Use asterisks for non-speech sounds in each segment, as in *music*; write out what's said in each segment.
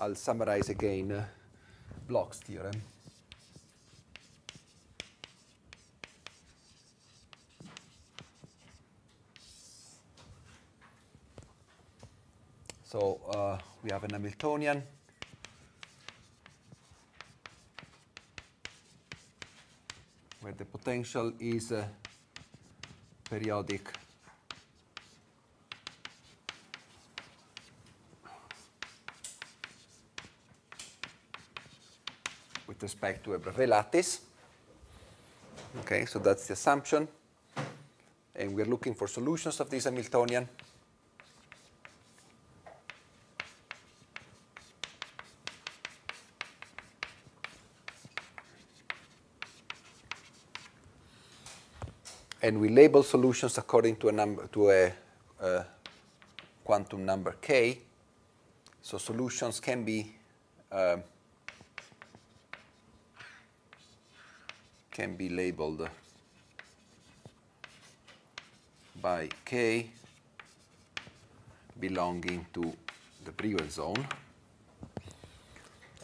I'll summarize again uh, Bloch's theorem. So uh, we have an Hamiltonian. where the potential is uh, periodic with respect to a Bravais lattice. Okay, so that's the assumption. And we're looking for solutions of this Hamiltonian. and we label solutions according to a number to a, quantum number k. So solutions can be uh, can be labeled by k belonging to the Brillouin zone.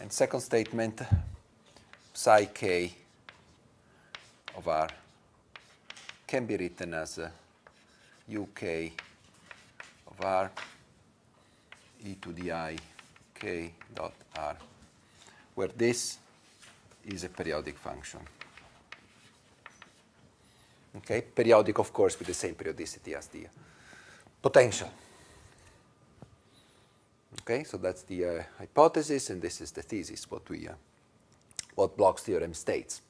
And second statement, psi k of R can be written as uh, uk of r e to the i k dot r, where this is a periodic function. Okay, periodic, of course, with the same periodicity as the potential. Okay, so that's the uh, hypothesis, and this is the thesis, what we, uh, what Bloch's theorem states.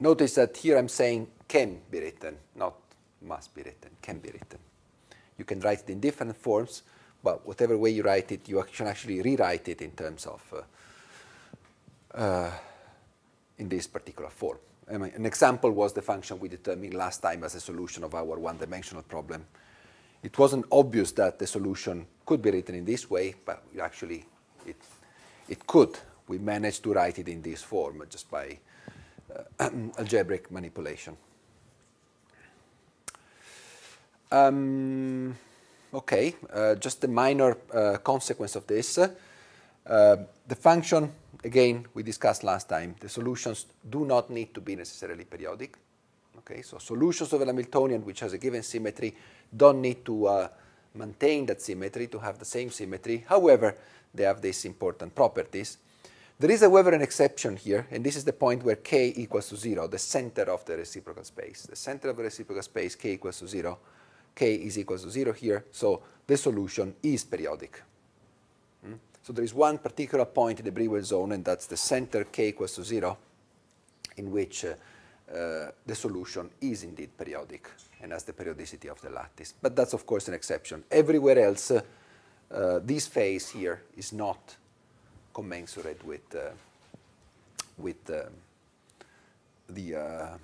Notice that here I'm saying can be written, not must be written, can be written. You can write it in different forms, but whatever way you write it, you can actually rewrite it in terms of, uh, uh, in this particular form. An example was the function we determined last time as a solution of our one-dimensional problem. It wasn't obvious that the solution could be written in this way, but actually it, it could. We managed to write it in this form just by uh, *clears throat* algebraic manipulation. Um, okay, uh, just a minor uh, consequence of this. Uh, the function, again, we discussed last time, the solutions do not need to be necessarily periodic. Okay, so solutions of a Hamiltonian which has a given symmetry don't need to uh, maintain that symmetry, to have the same symmetry. However, they have these important properties. There is, however, an exception here, and this is the point where k equals to 0, the center of the reciprocal space. The center of the reciprocal space, k equals to 0, k is equal to 0 here, so the solution is periodic. So there is one particular point in the Brillouin zone, and that's the center k equals to 0, in which uh, uh, the solution is indeed periodic and has the periodicity of the lattice. But that's, of course, an exception. Everywhere else, uh, uh this phase here is not commensurate with uh, with uh, the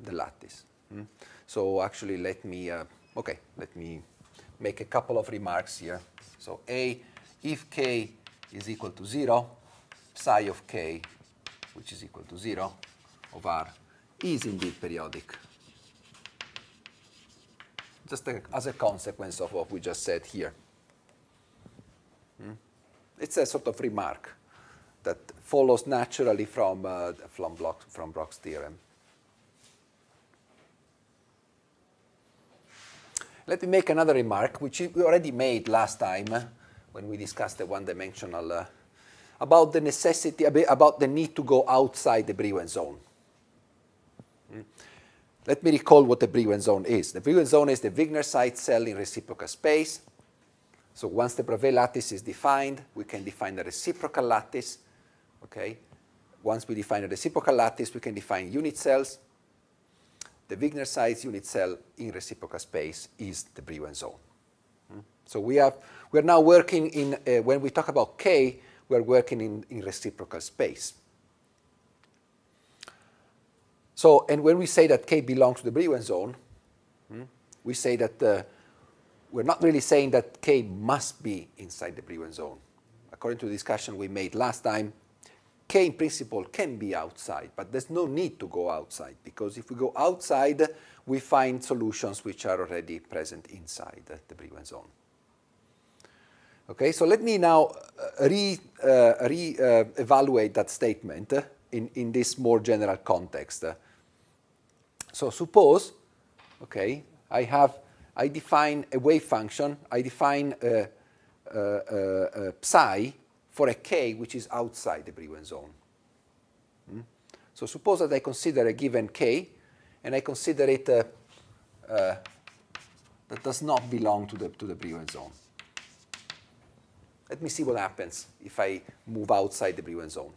the lattice. Mm? So actually, let me okay, let me make a couple of remarks here. So a, if k is equal to zero, psi of k, which is equal to zero, of r, is indeed periodic. Just as a consequence of what we just said here. Hmm? It's a sort of remark that follows naturally from, uh, from, Bloch, from Bloch's theorem. Let me make another remark, which we already made last time when we discussed the one-dimensional, uh, about the necessity, about the need to go outside the Brillouin zone. Mm. Let me recall what the Brillouin zone is. The Brillouin zone is the Wigner-Seitz cell in reciprocal space so once the Bravais lattice is defined, we can define the reciprocal lattice. Okay. Once we define a reciprocal lattice, we can define unit cells. The Wigner-Seitz unit cell in reciprocal space is the Brillouin zone. Hmm? So we have we are now working in uh, when we talk about K, we are working in, in reciprocal space. So and when we say that K belongs to the Brillouin zone, hmm, we say that uh, we're not really saying that K must be inside the Brillouin zone. According to the discussion we made last time, K in principle can be outside, but there's no need to go outside because if we go outside, we find solutions which are already present inside the Brillouin zone. Okay, so let me now uh, re, uh, re uh, evaluate that statement in, this more general context. So suppose, okay, I have, I define a wave function, I define psi for a k which is outside the Brillouin zone. Hmm? So suppose that I consider a given k, and I consider it that does not belong to the, to the Brillouin zone. Let me see what happens if I move outside the Brillouin zone.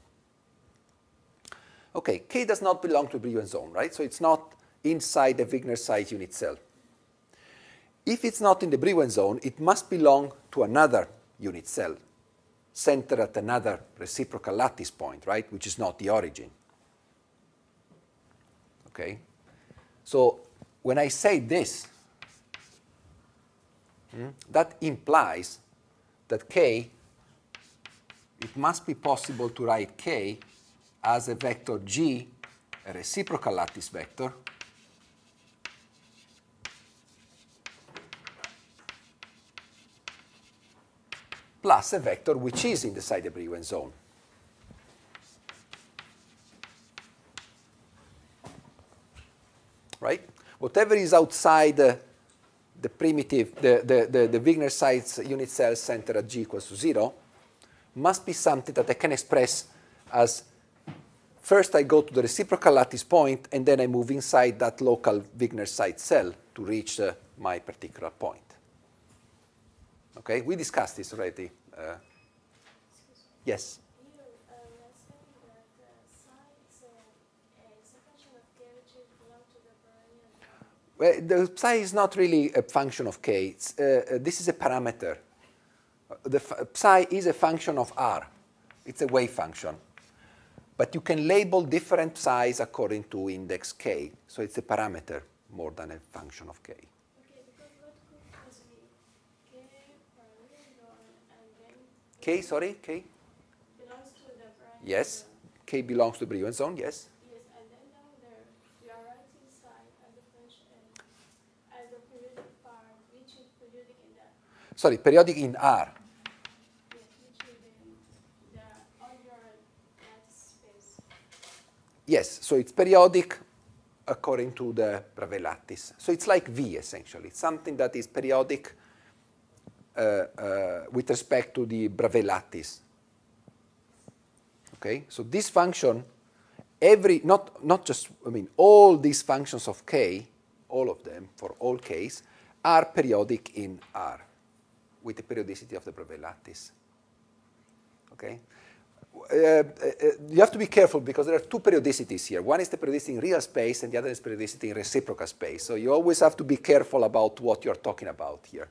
Okay, k does not belong to the Brillouin zone, right? So it's not inside the Wigner-Seitz unit cell. If it's not in the Brillouin zone, it must belong to another unit cell, centered at another reciprocal lattice point, right, which is not the origin. Okay? So when I say this, hmm, that implies that k, it must be possible to write k as a vector g, a reciprocal lattice vector, plus a vector which is in the Brillouin zone. Right? Whatever is outside uh, the primitive, the, the, the, the Wigner-Seitz unit cell center at g equals to 0, must be something that I can express as first I go to the reciprocal lattice point and then I move inside that local Wigner-Seitz cell to reach uh, my particular point. Okay, we discussed this already. Uh, yes. Well, the psi is not really a function of k. Uh, uh, this is a parameter. The psi is a function of r. It's a wave function. But you can label different psi's according to index k. So it's a parameter more than a function of k. Okay, K, sorry, K? Belongs to the Brillouin Yes. K belongs to Brillouin zone, yes. Yes, and then down there, you are writing psi as a function, as a periodic part, which is periodic in the, Sorry, periodic in R. yes, so it's periodic according to the Bravais lattice. So it's like V essentially. It's something that is periodic uh, uh, with respect to the Bravais lattice. Okay, so this function, every not not just I mean all these functions of k, all of them for all k's, are periodic in R, with the periodicity of the Bravais lattice. Okay. Uh, uh, you have to be careful because there are two periodicities here. One is the periodicity in real space, and the other is periodicity in reciprocal space. So you always have to be careful about what you're talking about here.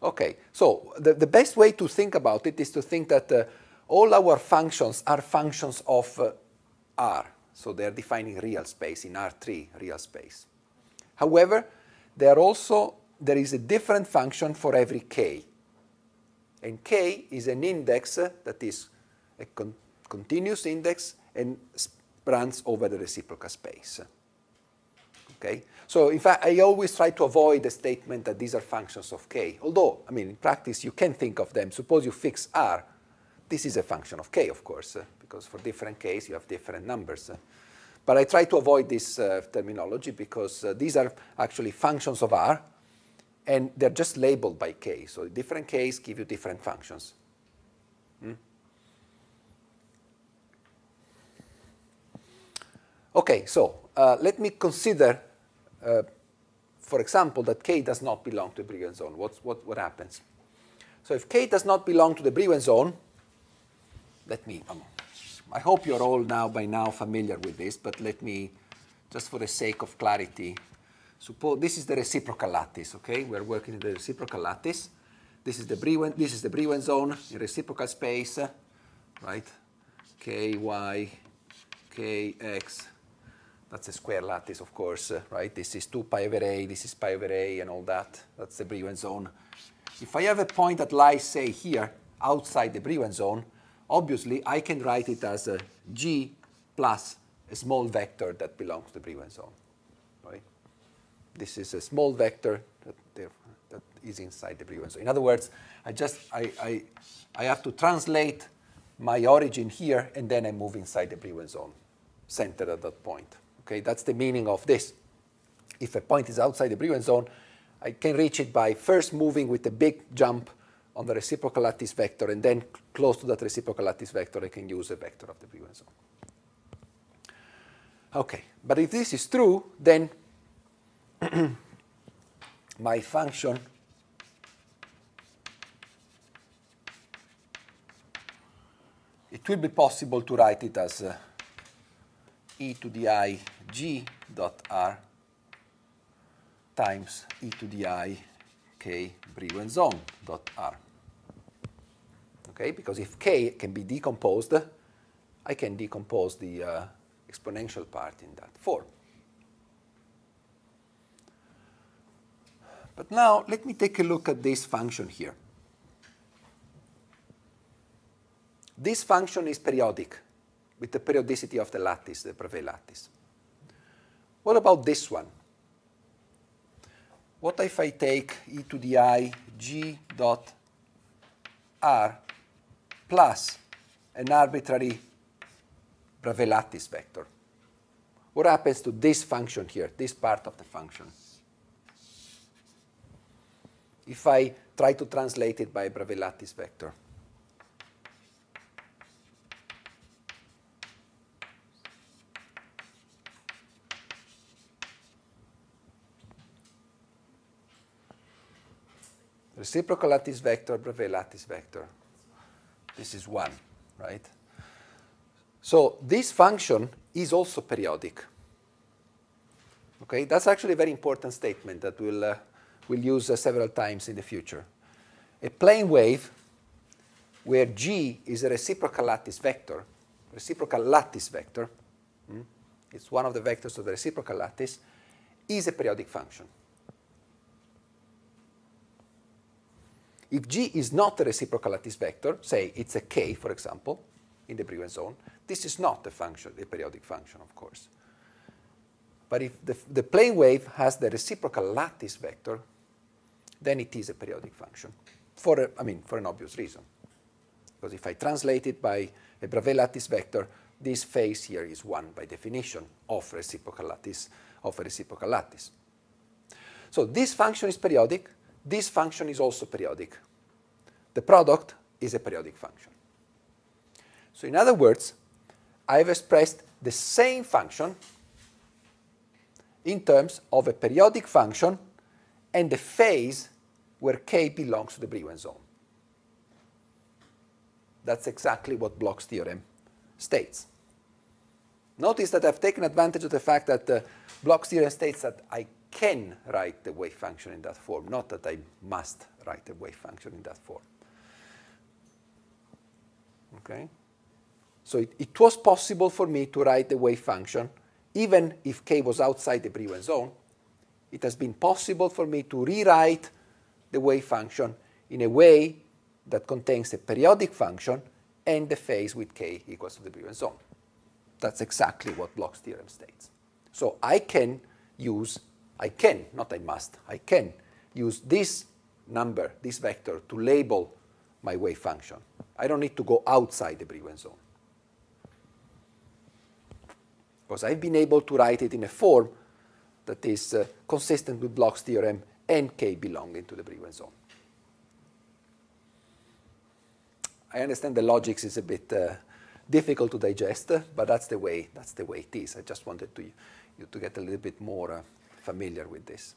Okay, so the, the best way to think about it is to think that uh, all our functions are functions of uh, R. So they're defining real space in R3, real space. However, there also there is a different function for every k. And k is an index that is a con- continuous index and runs over the reciprocal space. Okay? So in fact, I always try to avoid the statement that these are functions of k. Although, I mean, in practice, you can think of them. Suppose you fix r. This is a function of k, of course, because for different k's, you have different numbers. uh. But I try to avoid this uh, terminology because uh, these are actually functions of r, and they're just labeled by k. So different k's give you different functions. Hmm? Okay, so uh, let me consider, uh, for example, that k does not belong to the Brillouin zone. What's, what, what happens? So if k does not belong to the Brillouin zone, let me, um, I hope you're all now by now familiar with this, but let me, just for the sake of clarity, suppose this is the reciprocal lattice, okay? We're working in the reciprocal lattice. This is the Brillouin, this is the Brillouin zone in reciprocal space, right? K, Y, K, X. That's a square lattice, of course, right? This is 2 pi over A, this is pi over A, and all that. That's the Brillouin zone. If I have a point that lies, say, here, outside the Brillouin zone, obviously I can write it as a G plus a small vector that belongs to zone, right? This is a small vector that, that is inside the zone. In other words, I just I, I, I have to translate my origin here, and then I move inside the zone, centered at that point. Okay, that's the meaning of this. If a point is outside the zone, I can reach it by first moving with a big jump on the reciprocal lattice vector, and then close to that reciprocal lattice vector, I can use a vector of the Brillouin zone. Okay, but if this is true, then *clears throat* my function it will be possible to write it as uh, e to the i g dot r times e to the i k zone dot r. Okay, because if k can be decomposed, I can decompose the uh, exponential part in that form. But now let me take a look at this function here. This function is periodic with the periodicity of the lattice, the Bravais lattice. What about this one? What if I take e to the i g dot r plus an arbitrary Bravais lattice vector? What happens to this function here, this part of the function? if I try to translate it by lattice vector. Reciprocal lattice vector, Bravais lattice vector. This is 1, right? So this function is also periodic. Okay, that's actually a very important statement that we'll, uh, we'll use uh, several times in the future. A plane wave where G is a reciprocal lattice vector, reciprocal lattice vector, mm, it's one of the vectors of the reciprocal lattice, is a periodic function. If G is not a reciprocal lattice vector, say it's a K, for example, in the Brillouin zone, this is not a function, a periodic function, of course. But if the, the plane wave has the reciprocal lattice vector, then it is a periodic function for, a, I mean, for an obvious reason. Because if I translate it by a Bravais lattice vector, this phase here is 1 by definition of reciprocal lattice, of a reciprocal lattice. So this function is periodic. This function is also periodic. The product is a periodic function. So in other words, I've expressed the same function in terms of a periodic function and the phase where K belongs to the Brillouin zone. That's exactly what Bloch's theorem states. Notice that I've taken advantage of the fact that uh, Bloch's theorem states that I can write the wave function in that form, not that I must write the wave function in that form. Okay? So it, it was possible for me to write the wave function even if k was outside the Brillouin zone, it has been possible for me to rewrite the wave function in a way that contains a periodic function and the phase with k equals to the Brillouin zone. That's exactly what Bloch's theorem states. So I can use, I can, not I must, I can use this number, this vector, to label my wave function. I don't need to go outside the Brillouin zone. Because I've been able to write it in a form that is uh, consistent with Bloch's theorem and k belonging to the Brillouin zone. I understand the logics is a bit uh, difficult to digest, but that's the way that's the way it is. I just wanted to you to get a little bit more uh, familiar with this.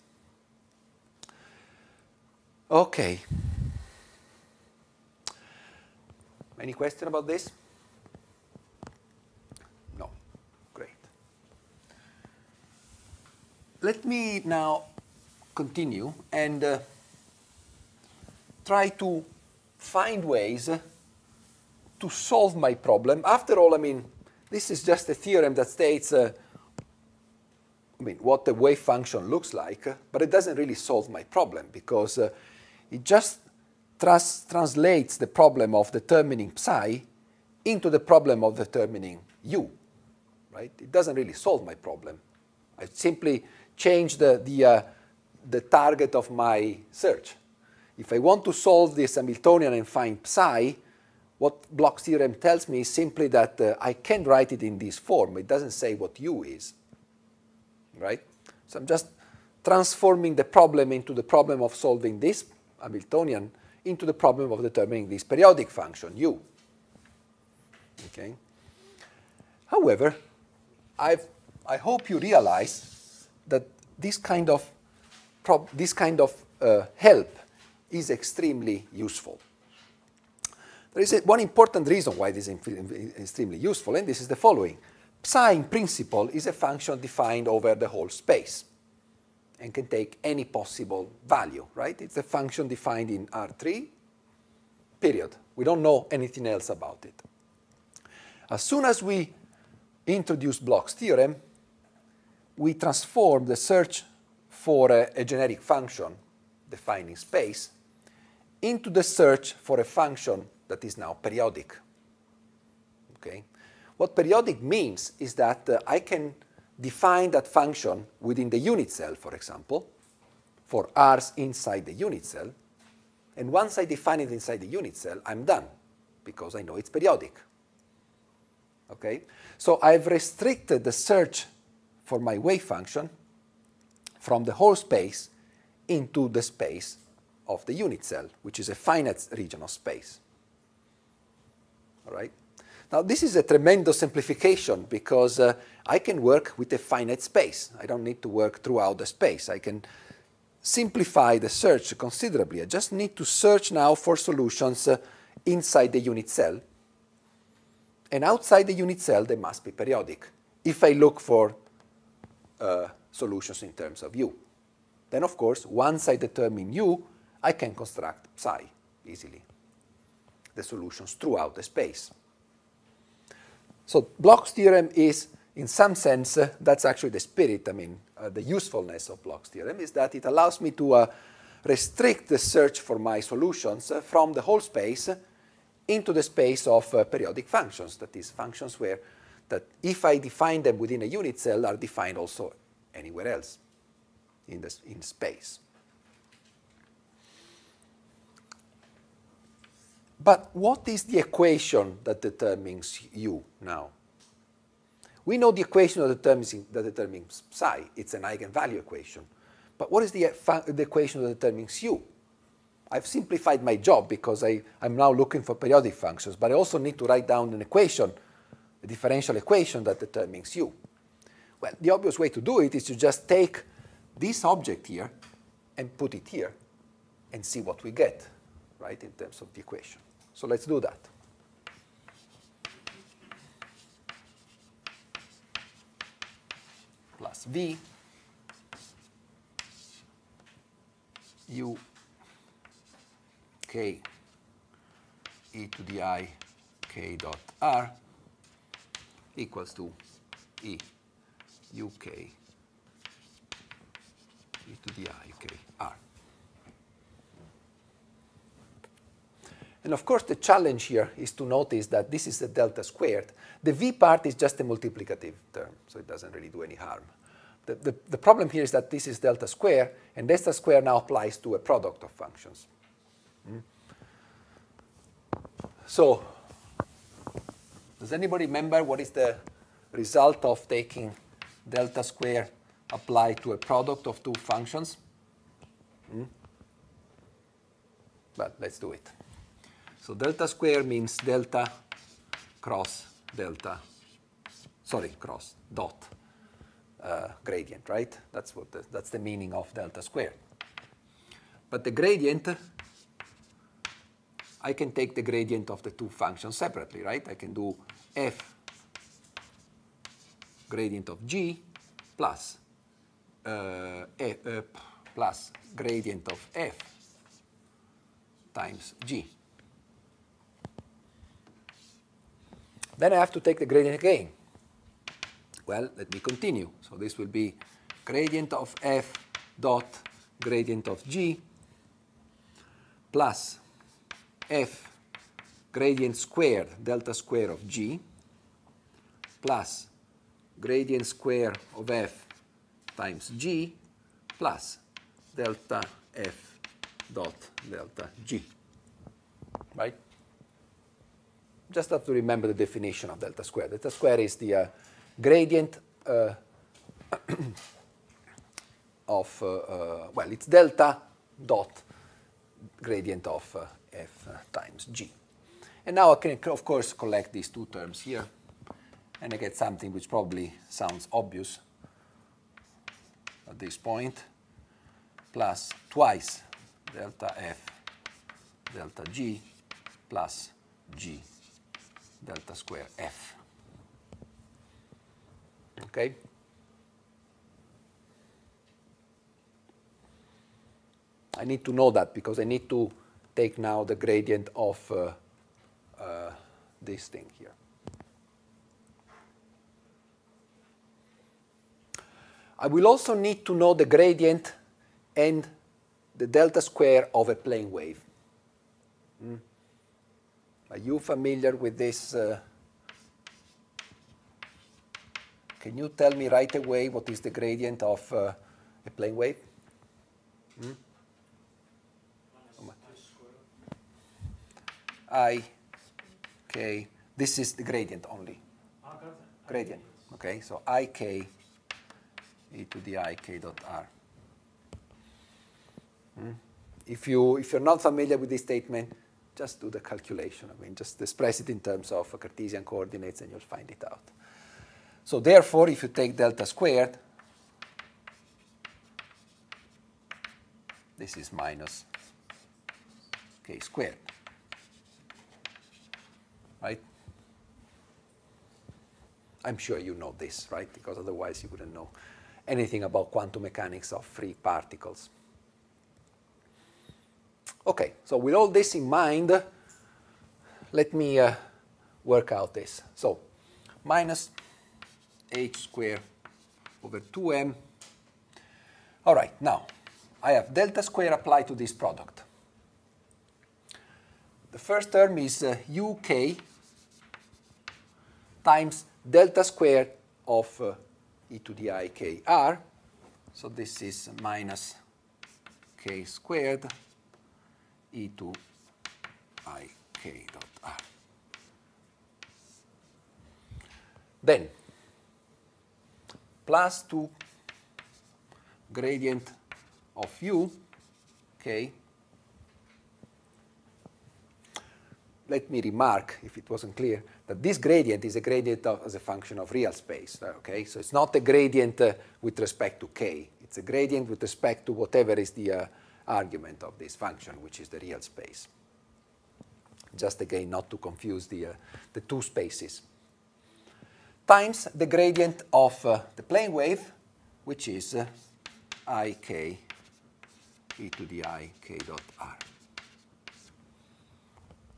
Okay. Any question about this? No. Great. Let me now continue and uh, try to find ways to solve my problem. After all, I mean, this is just a theorem that states uh, I mean, what the wave function looks like, but it doesn't really solve my problem because uh, it just trans translates the problem of determining psi into the problem of determining u, right? It doesn't really solve my problem. I simply change the, the, uh, the target of my search. If I want to solve this Hamiltonian and find psi, what Bloch's theorem tells me is simply that uh, I can write it in this form. It doesn't say what u is, right? So I'm just transforming the problem into the problem of solving this Hamiltonian into the problem of determining this periodic function, u. Okay. However, I've, I hope you realize that this kind of, this kind of uh, help is extremely useful. There is a, one important reason why this is extremely useful, and this is the following. In principle, is a function defined over the whole space and can take any possible value, right? It's a function defined in R3, period. We don't know anything else about it. As soon as we introduce Bloch's theorem, we transform the search for a, a generic function defining space into the search for a function that is now periodic. Okay? What periodic means is that uh, I can define that function within the unit cell, for example, for r's inside the unit cell. And once I define it inside the unit cell, I'm done because I know it's periodic. Okay? So I've restricted the search for my wave function from the whole space into the space of the unit cell, which is a finite region of space. All right? Now, this is a tremendous simplification because uh, I can work with a finite space. I don't need to work throughout the space. I can simplify the search considerably. I just need to search now for solutions uh, inside the unit cell. And outside the unit cell, they must be periodic if I look for uh, solutions in terms of u. Then, of course, once I determine u, I can construct psi easily, the solutions throughout the space. So Bloch's theorem is, in some sense, uh, that's actually the spirit, I mean, uh, the usefulness of Bloch's theorem is that it allows me to uh, restrict the search for my solutions uh, from the whole space into the space of uh, periodic functions, that is, functions where that if I define them within a unit cell are defined also anywhere else in, the, in space. But what is the equation that determines u now? We know the equation that determines, that determines psi. It's an eigenvalue equation. But what is the, the equation that determines u? I've simplified my job because I, I'm now looking for periodic functions, but I also need to write down an equation, a differential equation that determines u. Well, the obvious way to do it is to just take this object here and put it here and see what we get, right, in terms of the equation. So let's do that. Plus V. U. K. E to the i. K dot r equals to e. U k. E to the i k r. And of course, the challenge here is to notice that this is a delta squared. The v part is just a multiplicative term, so it doesn't really do any harm. The, the, the problem here is that this is delta square, and delta square now applies to a product of functions. Mm. So, does anybody remember what is the result of taking delta square applied to a product of two functions? Mm? But let's do it. So delta square means delta cross delta, sorry, cross dot uh, gradient, right? That's what the, that's the meaning of delta square. But the gradient, I can take the gradient of the two functions separately, right? I can do f gradient of g plus uh, f, uh, plus gradient of f times g. Then I have to take the gradient again. Well, let me continue. So this will be gradient of f dot gradient of g plus f gradient squared delta square of g plus gradient square of f times g plus delta f dot delta g, right? Just have to remember the definition of delta square. Delta square is the uh, gradient uh, *clears throat* of, uh, uh, well, it's delta dot gradient of uh, f times g. And now I can, of course, collect these two terms here, and I get something which probably sounds obvious at this point, plus twice delta f delta g plus g delta square f. Okay? I need to know that because I need to take now the gradient of uh, uh, this thing here. I will also need to know the gradient and the delta square of a plane wave. Are you familiar with this? Uh, can you tell me right away what is the gradient of uh, a plane wave? Mm? I, k, this is the gradient only. Gradient, okay, so I k e to the i k dot r. Mm? If, you, if you're not familiar with this statement, just do the calculation. I mean, just express it in terms of Cartesian coordinates and you'll find it out. So therefore, if you take delta squared, this is minus k squared. Right? I'm sure you know this, right? Because otherwise you wouldn't know anything about quantum mechanics of free particles. Okay, so with all this in mind, let me uh, work out this. So minus h squared over 2m. All right, now I have delta square applied to this product. The first term is uh, uk times delta square of uh, e to the i k r. So this is minus k squared e to i k dot r. Then plus 2 gradient of u k. Let me remark, if it wasn't clear, that this gradient is a gradient of, as a function of real space, okay? So it's not a gradient uh, with respect to k. It's a gradient with respect to whatever is the uh, argument of this function, which is the real space. Just again, not to confuse the, uh, the two spaces. Times the gradient of uh, the plane wave, which is uh, ik e to the i k dot r.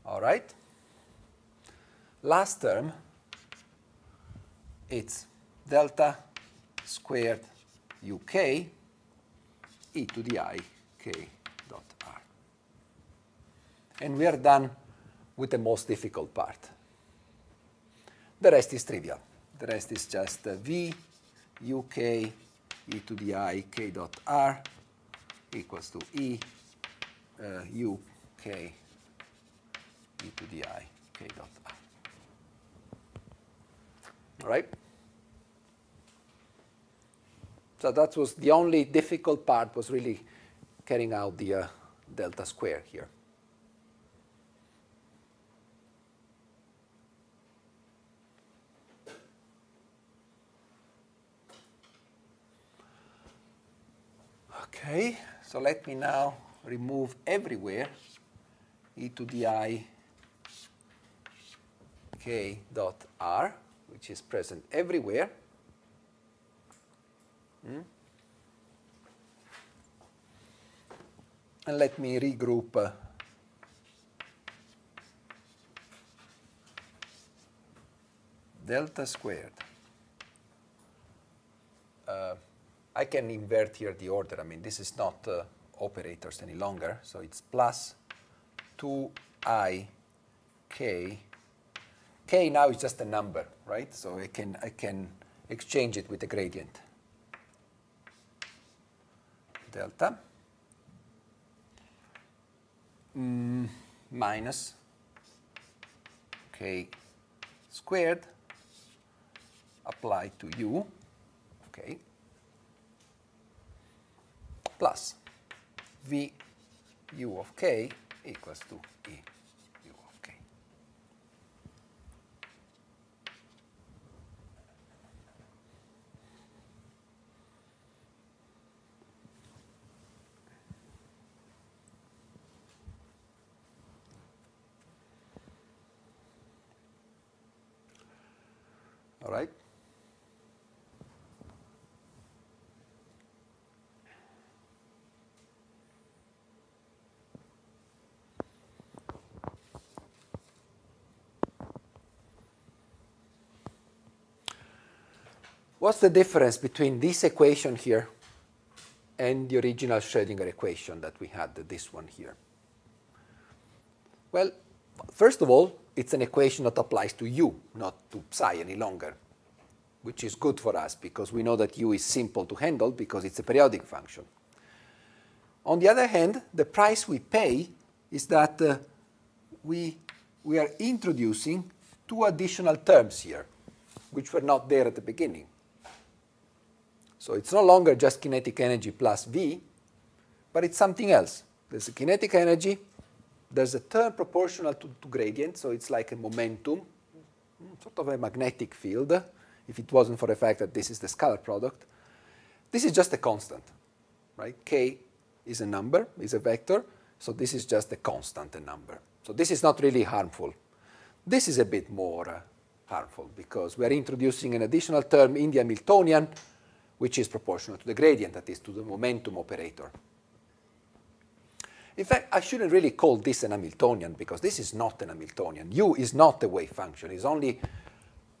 All right? Last term, it's delta squared uk e to the i k dot r. And we are done with the most difficult part. The rest is trivial. The rest is just uh, v uk e to the i k dot r equals to e uh, e to the i k dot r. All right? So that was the only difficult part was really carrying out the uh, delta square here. Okay, so let me now remove everywhere e to the i k dot r, which is present everywhere. Hmm? And let me regroup delta squared. Uh, I can invert here the order. I mean, this is not uh, operators any longer. So it's plus 2i k. k now is just a number, right? So I can, I can exchange it with the gradient. Delta. Mm, minus. K squared. Applied to u, okay, plus v u of k equals to e u of k. All right? What's the difference between this equation here and the original Schrödinger equation that we had, this one here? Well, first of all, it's an equation that applies to u, not to psi any longer, which is good for us because we know that u is simple to handle because it's a periodic function. On the other hand, the price we pay is that uh, we, we are introducing two additional terms here, which were not there at the beginning. So it's no longer just kinetic energy plus V, but it's something else. There's a kinetic energy, there's a term proportional to, to gradient, so it's like a momentum, sort of a magnetic field, if it wasn't for the fact that this is the scalar product. This is just a constant, right? K is a number, is a vector, so this is just a constant, a number. So this is not really harmful. This is a bit more uh, harmful because we are introducing an additional term in the Hamiltonian which is proportional to the gradient, that is, to the momentum operator. In fact, I shouldn't really call this an Hamiltonian because this is not an Hamiltonian. U is not the wave function. It's only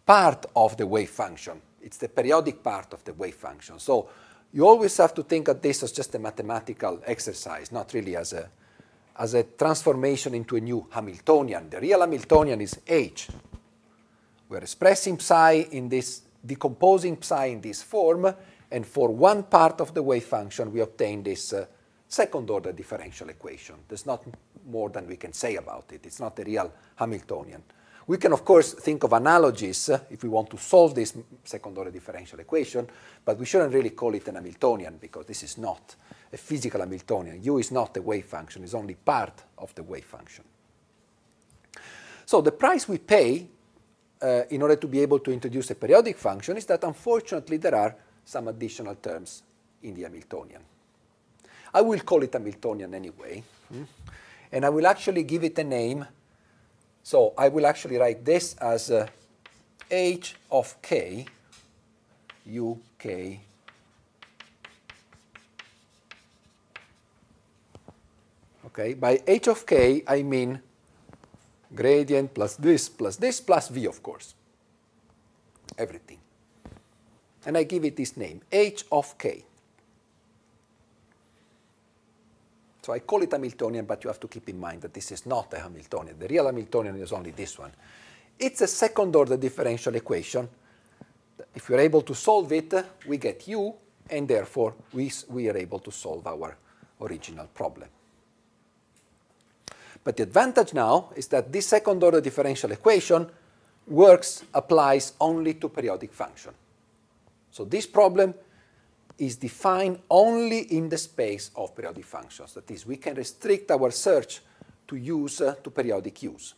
part of the wave function. It's the periodic part of the wave function. So you always have to think of this as just a mathematical exercise, not really as a, as a transformation into a new Hamiltonian. The real Hamiltonian is H. We're expressing psi in this decomposing psi in this form, and for one part of the wave function, we obtain this uh, second order differential equation. There's not more than we can say about it. It's not a real Hamiltonian. We can, of course, think of analogies uh, if we want to solve this second order differential equation, but we shouldn't really call it an Hamiltonian because this is not a physical Hamiltonian. U is not a wave function, it's only part of the wave function. So the price we pay uh, in order to be able to introduce a periodic function is that unfortunately there are some additional terms in the Hamiltonian. I will call it Hamiltonian anyway, hmm? and I will actually give it a name. So I will actually write this as uh, h of k, u k Okay, by h of k I mean gradient plus this plus this plus v, of course. Everything. And I give it this name, h of k. So I call it Hamiltonian, but you have to keep in mind that this is not a Hamiltonian. The real Hamiltonian is only this one. It's a second order differential equation. If we're able to solve it, we get u, and therefore we, we are able to solve our original problem. But the advantage now is that this second order differential equation works, applies only to periodic function. So this problem is defined only in the space of periodic functions. That is, we can restrict our search to use uh, to periodic use.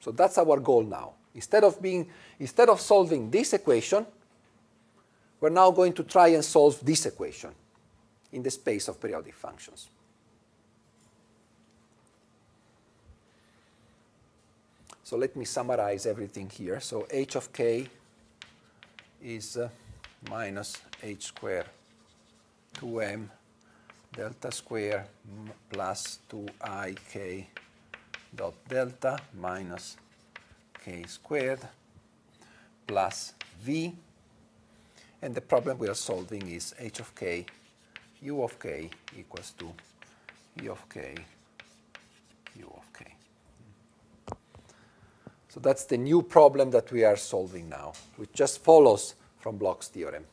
So that's our goal now. Instead of being, instead of solving this equation, we're now going to try and solve this equation in the space of periodic functions. So let me summarize everything here. So h of k is uh, minus h squared 2m delta square plus 2ik dot delta minus k squared plus v. And the problem we are solving is h of k, u of k equals to e of k, u of k So that's the new problem that we are solving now, which just follows from Bloch's theorem.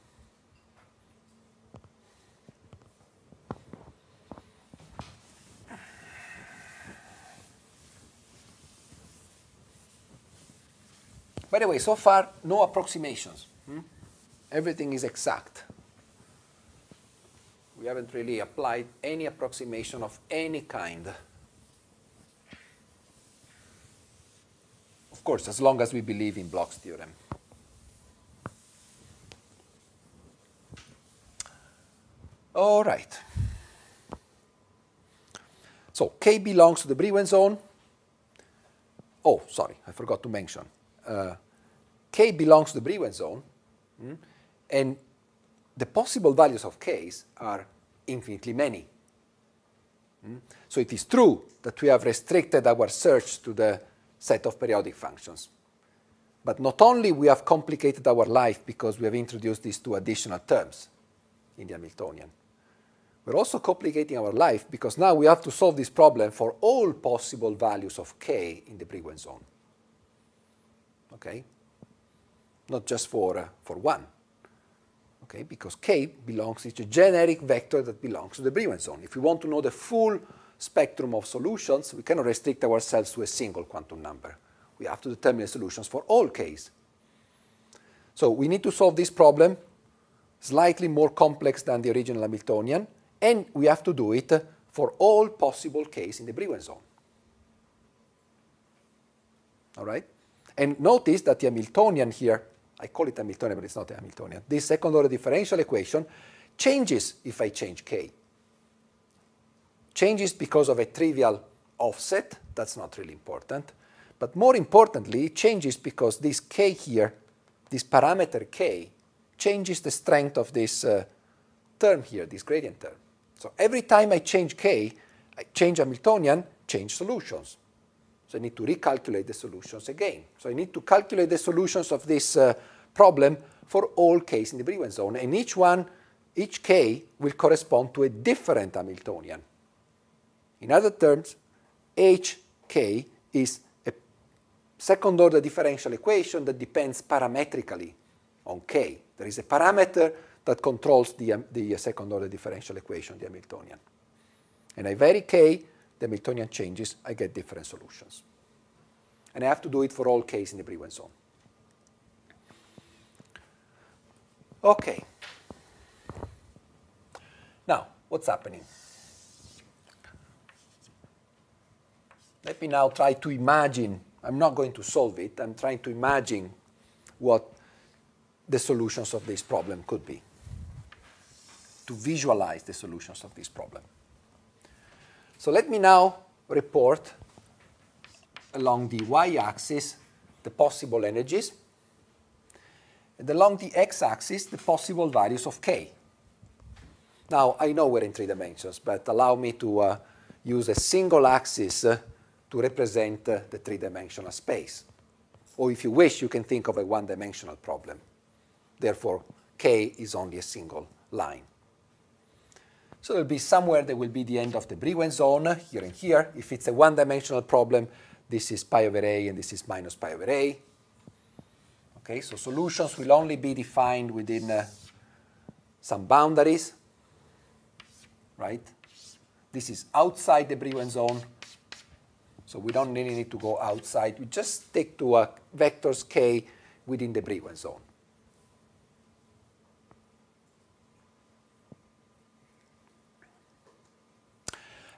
By the way, so far, no approximations. Hmm? Everything is exact. We haven't really applied any approximation of any kind. Of course, as long as we believe in Bloch's theorem. All right. So K belongs to the Brillouin zone. Oh, sorry, I forgot to mention. K belongs to the Brillouin zone, mm, and the possible values of K's are infinitely many. Mm? So it is true that we have restricted our search to the set of periodic functions. But not only we have complicated our life because we have introduced these two additional terms in the Hamiltonian, we're also complicating our life because now we have to solve this problem for all possible values of k in the Brillouin zone. Okay? Not just for, uh, for one. Okay? Because k belongs, it's a generic vector that belongs to the Brillouin zone. If we want to know the full spectrum of solutions, we cannot restrict ourselves to a single quantum number. We have to determine solutions for all k's. So we need to solve this problem, slightly more complex than the original Hamiltonian, and we have to do it for all possible k's in the Brillouin zone. All right? And notice that the Hamiltonian here, I call it Hamiltonian, but it's not a Hamiltonian. This second order differential equation changes if I change k. Changes because of a trivial offset, that's not really important. But more importantly, it changes because this k here, this parameter k, changes the strength of this uh, term here, this gradient term. So every time I change k, I change Hamiltonian, change solutions. So I need to recalculate the solutions again. So I need to calculate the solutions of this uh, problem for all k's in the Brillouin zone. And each one, each k will correspond to a different Hamiltonian. In other terms, hk is a second order differential equation that depends parametrically on k. There is a parameter that controls the, um, the second order differential equation, the Hamiltonian. And I vary k, the Hamiltonian changes, I get different solutions. And I have to do it for all k's in the Brillouin zone. Okay. Now, what's happening? Let me now try to imagine. I'm not going to solve it. I'm trying to imagine what the solutions of this problem could be, to visualize the solutions of this problem. So let me now report along the y-axis the possible energies, and along the x-axis the possible values of k. Now, I know we're in three dimensions, but allow me to uh, use a single axis uh, to represent uh, the three-dimensional space. Or if you wish, you can think of a one-dimensional problem. Therefore, k is only a single line. So there'll be somewhere there will be the end of the Brillouin zone, here and here. If it's a one-dimensional problem, this is pi over a and this is minus pi over a. Okay, so solutions will only be defined within uh, some boundaries, right? This is outside the Brillouin zone, so we don't really need to go outside. We just stick to uh, vectors k within the Brillouin zone.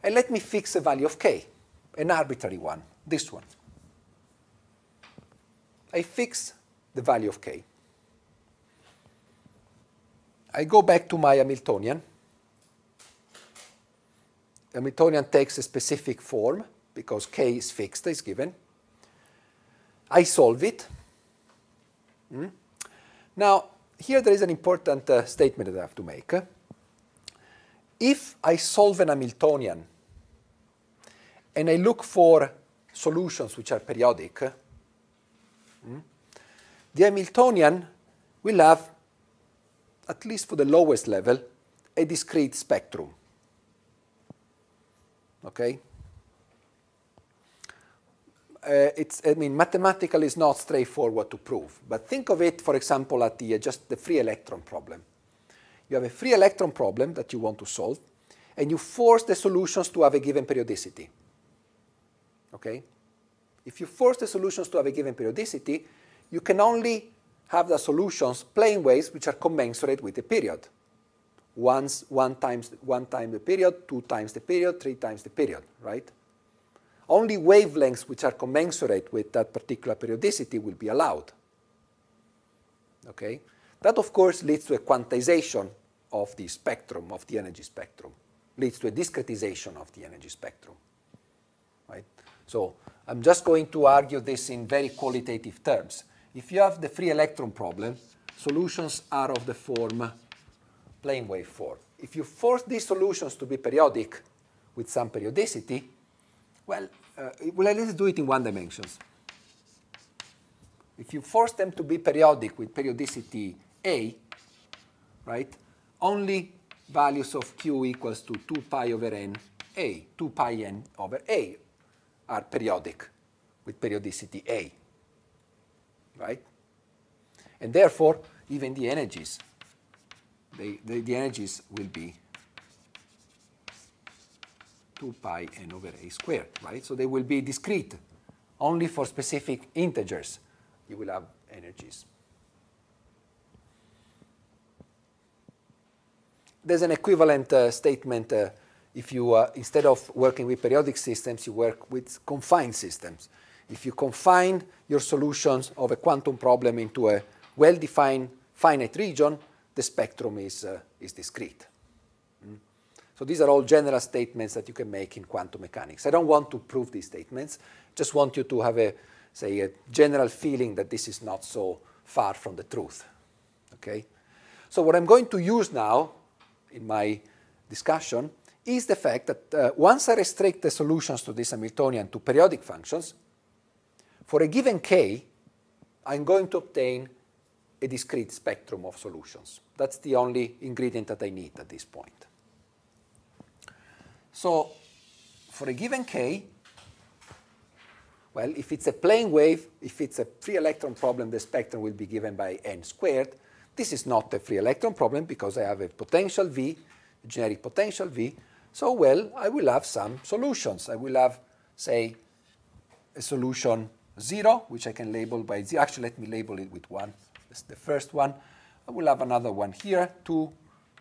And let me fix a value of k, an arbitrary one, this one. I fix the value of k. I go back to my Hamiltonian. Hamiltonian takes a specific form because k is fixed, is given. I solve it. Hmm? Now, here there is an important uh, statement that I have to make. If I solve an Hamiltonian and I look for solutions which are periodic, hmm, the Hamiltonian will have, at least for the lowest level, a discrete spectrum. Okay? Uh, it's, I mean, mathematically it's not straightforward to prove, but think of it, for example, at the, uh, just the free electron problem. You have a free electron problem that you want to solve, and you force the solutions to have a given periodicity. Okay? If you force the solutions to have a given periodicity, you can only have the solutions plane waves which are commensurate with the period. Once, one times one time the period, two times the period, three times the period, right? Only wavelengths which are commensurate with that particular periodicity will be allowed. Okay? That, of course, leads to a quantization of the spectrum, of the energy spectrum, leads to a discretization of the energy spectrum. So I'm just going to argue this in very qualitative terms. If you have the free electron problem, solutions are of the form plane wave form. If you force these solutions to be periodic with some periodicity, well, uh, well, let's do it in one dimensions. If you force them to be periodic with periodicity A, right, only values of Q equals to 2 pi over n A, 2 pi n over A are periodic with periodicity A, right? And therefore, even the energies, they, they, the energies will be 2 pi n over A squared, right? So they will be discrete. Only for specific integers you will have energies. There's an equivalent uh, statement uh, if you, uh, instead of working with periodic systems, you work with confined systems. If you confine your solutions of a quantum problem into a well-defined finite region, the spectrum is, uh, is discrete. Mm. So these are all general statements that you can make in quantum mechanics. I don't want to prove these statements, just want you to have a, say, a general feeling that this is not so far from the truth. Okay? So what I'm going to use now in my discussion is the fact that uh, once I restrict the solutions to this Hamiltonian to periodic functions, for a given k, I'm going to obtain a discrete spectrum of solutions. That's the only ingredient that I need at this point. So for a given k, well, if it's a plane wave, if it's a free electron problem, the spectrum will be given by n squared. This is not a free electron problem because I have a potential V, a generic potential V. So, well, I will have some solutions. I will have, say, a solution 0, which I can label by 0. Actually, let me label it with 1. That's the first one. I will have another one here, 2,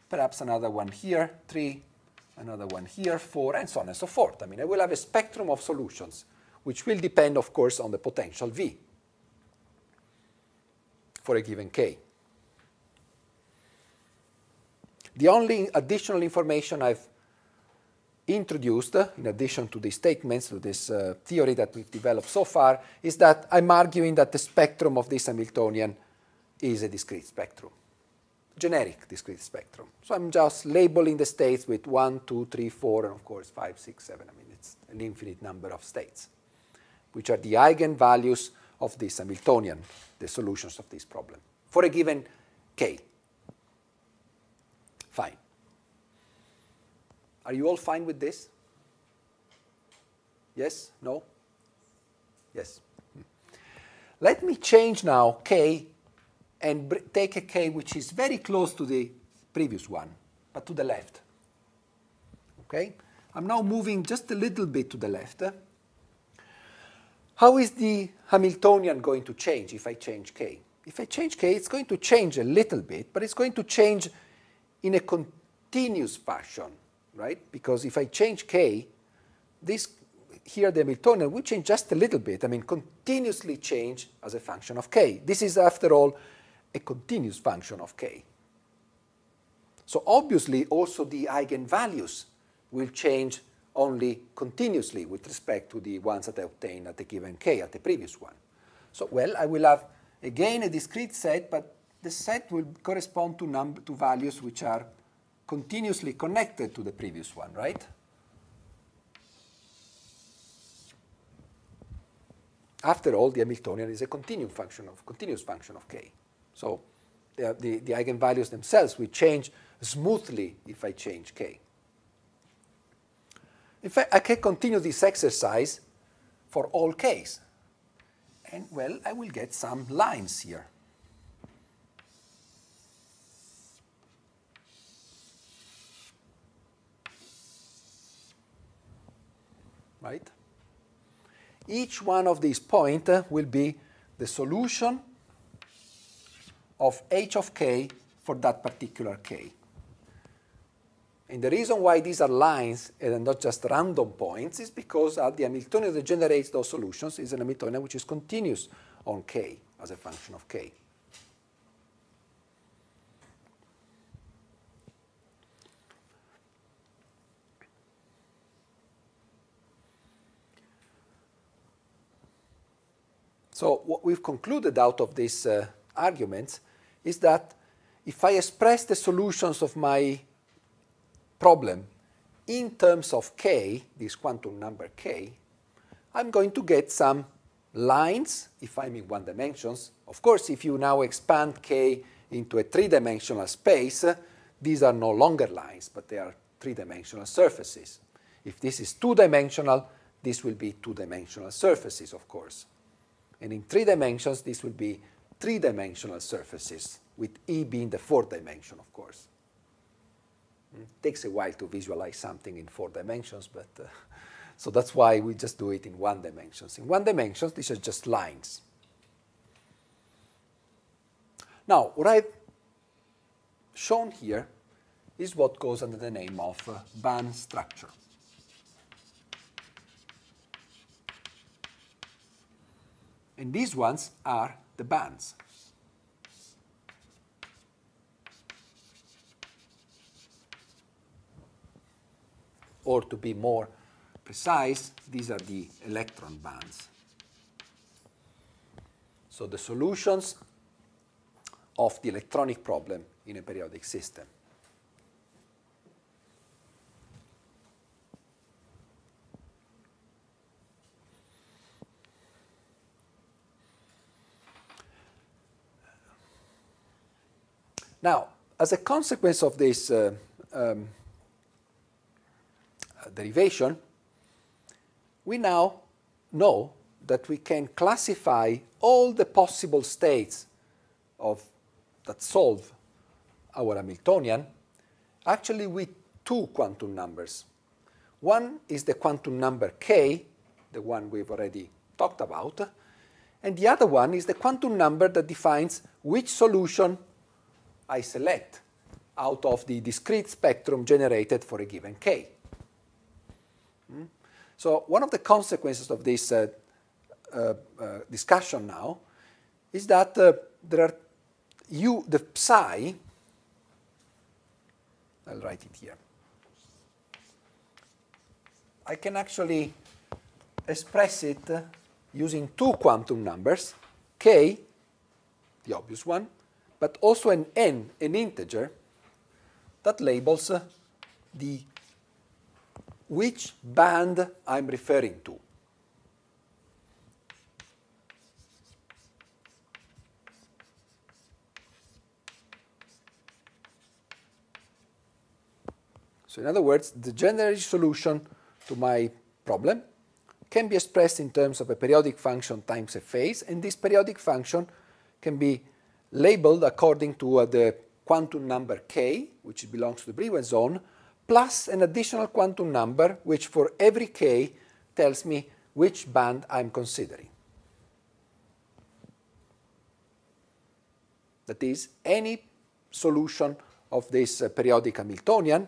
perhaps another one here, 3, another one here, 4, and so on and so forth. I mean, I will have a spectrum of solutions, which will depend, of course, on the potential V for a given k. The only additional information I've introduced, in addition to the statements, to this uh, theory that we've developed so far, is that I'm arguing that the spectrum of this Hamiltonian is a discrete spectrum, generic discrete spectrum. So I'm just labeling the states with 1, 2, 3, 4, and of course 5, 6, 7. I mean, it's an infinite number of states, which are the eigenvalues of this Hamiltonian, the solutions of this problem, for a given k. Fine. Are you all fine with this? Yes? No? Yes. Let me change now k and take a k which is very close to the previous one, but to the left. Okay? I'm now moving just a little bit to the left. How is the Hamiltonian going to change if I change k? If I change k, it's going to change a little bit, but it's going to change in a continuous fashion, right? Because if I change k, this here the Hamiltonian will change just a little bit. I mean, continuously change as a function of k. This is, after all, a continuous function of k. So obviously, also the eigenvalues will change only continuously with respect to the ones that I obtained at the given k, at the previous one. So, well, I will have, again, a discrete set, but the set will correspond to, to values which are continuously connected to the previous one, right? After all, the Hamiltonian is a continuous function of, continuous function of k. So the, the, the eigenvalues themselves will change smoothly if I change k. In fact, I can continue this exercise for all k's. And well, I will get some lines here. Right? Each one of these points will be the solution of h of k for that particular k. And the reason why these are lines and not just random points is because uh, the Hamiltonian that generates those solutions is an Hamiltonian which is continuous on k as a function of k. So what we've concluded out of these uh, arguments is that if I express the solutions of my problem in terms of k, this quantum number k, I'm going to get some lines if I'm in one dimensions. Of course, if you now expand k into a three-dimensional space, these are no longer lines, but they are three-dimensional surfaces. If this is two-dimensional, this will be two-dimensional surfaces, of course. And in three dimensions, this will be three-dimensional surfaces, with E being the fourth dimension, of course. It mm, takes a while to visualize something in four dimensions, but uh, so that's why we just do it in one dimension. In one dimension, these are just lines. Now, what I've shown here is what goes under the name of uh, band structure. And these ones are the bands. Or to be more precise, these are the electron bands. So the solutions of the electronic problem in a periodic system. Now, as a consequence of this uh, um, derivation, we now know that we can classify all the possible states of, that solve our Hamiltonian actually with two quantum numbers. One is the quantum number k, the one we've already talked about, and the other one is the quantum number that defines which solution I select out of the discrete spectrum generated for a given k. Hmm? So one of the consequences of this uh, uh, uh, discussion now is that uh, there are you the psi. I'll write it here. I can actually express it using two quantum numbers, k, the obvious one, but also an n, an integer, that labels uh, the which band I'm referring to. So in other words, the general solution to my problem can be expressed in terms of a periodic function times a phase, and this periodic function can be labeled according to uh, the quantum number k, which belongs to the Brillouin zone, plus an additional quantum number, which for every k tells me which band I'm considering. That is, any solution of this uh, periodic Hamiltonian,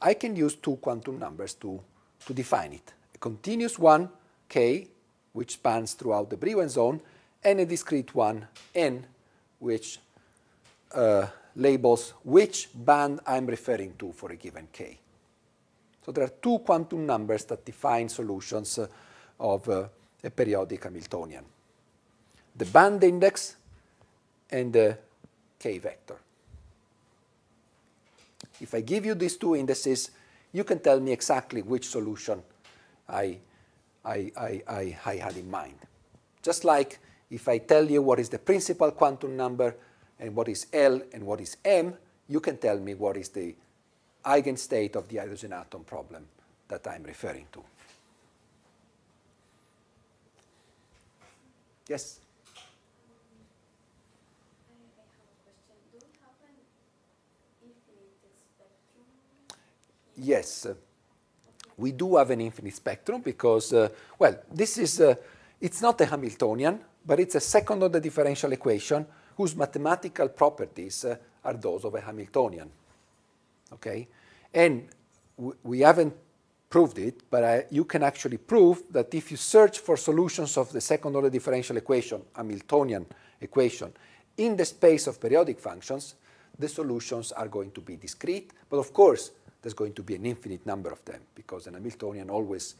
I can use two quantum numbers to, to define it. A continuous one, k, which spans throughout the Brillouin zone, and a discrete one, n, which uh, labels which band I'm referring to for a given k. So there are two quantum numbers that define solutions uh, of uh, a periodic Hamiltonian. The band index and the k vector. If I give you these two indices, you can tell me exactly which solution I, I, I, I, I had in mind. Just like if I tell you what is the principal quantum number and what is L and what is M, you can tell me what is the eigenstate of the hydrogen atom problem that I'm referring to. Yes? Yes, uh, we do have an infinite spectrum because, uh, well, this is, uh, it's not a Hamiltonian, but it's a second order differential equation whose mathematical properties uh, are those of a Hamiltonian. Okay? And we haven't proved it, but I, you can actually prove that if you search for solutions of the second order differential equation, Hamiltonian equation, in the space of periodic functions, the solutions are going to be discrete, but of course, there's going to be an infinite number of them because an Hamiltonian always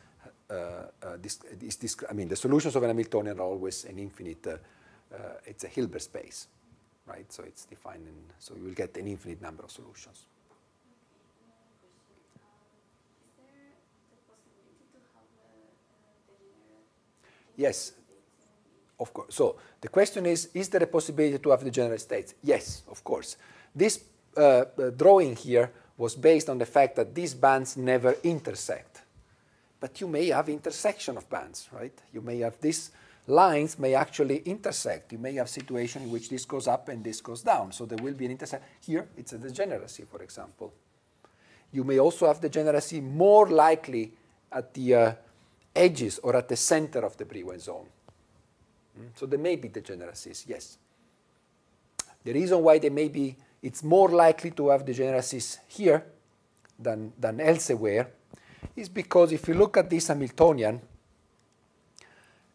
I mean, the solutions of an Hamiltonian are always an infinite, uh, uh, it's a Hilbert space, right? So it's defined, in, so you will get an infinite number of solutions. Yes, of course. So the question is, is there a possibility to have degenerate states? Yes, of course. This uh, uh, drawing here was based on the fact that these bands never intersect. But you may have intersection of bands, right? You may have these lines may actually intersect. You may have situation in which this goes up and this goes down. So there will be an intersection. Here, it's a degeneracy, for example. You may also have degeneracy more likely at the uh, edges or at the center of the Brillouin zone. Mm? So there may be degeneracies, yes. The reason why there may be, it's more likely to have degeneracies here than, than elsewhere is because if you look at this Hamiltonian,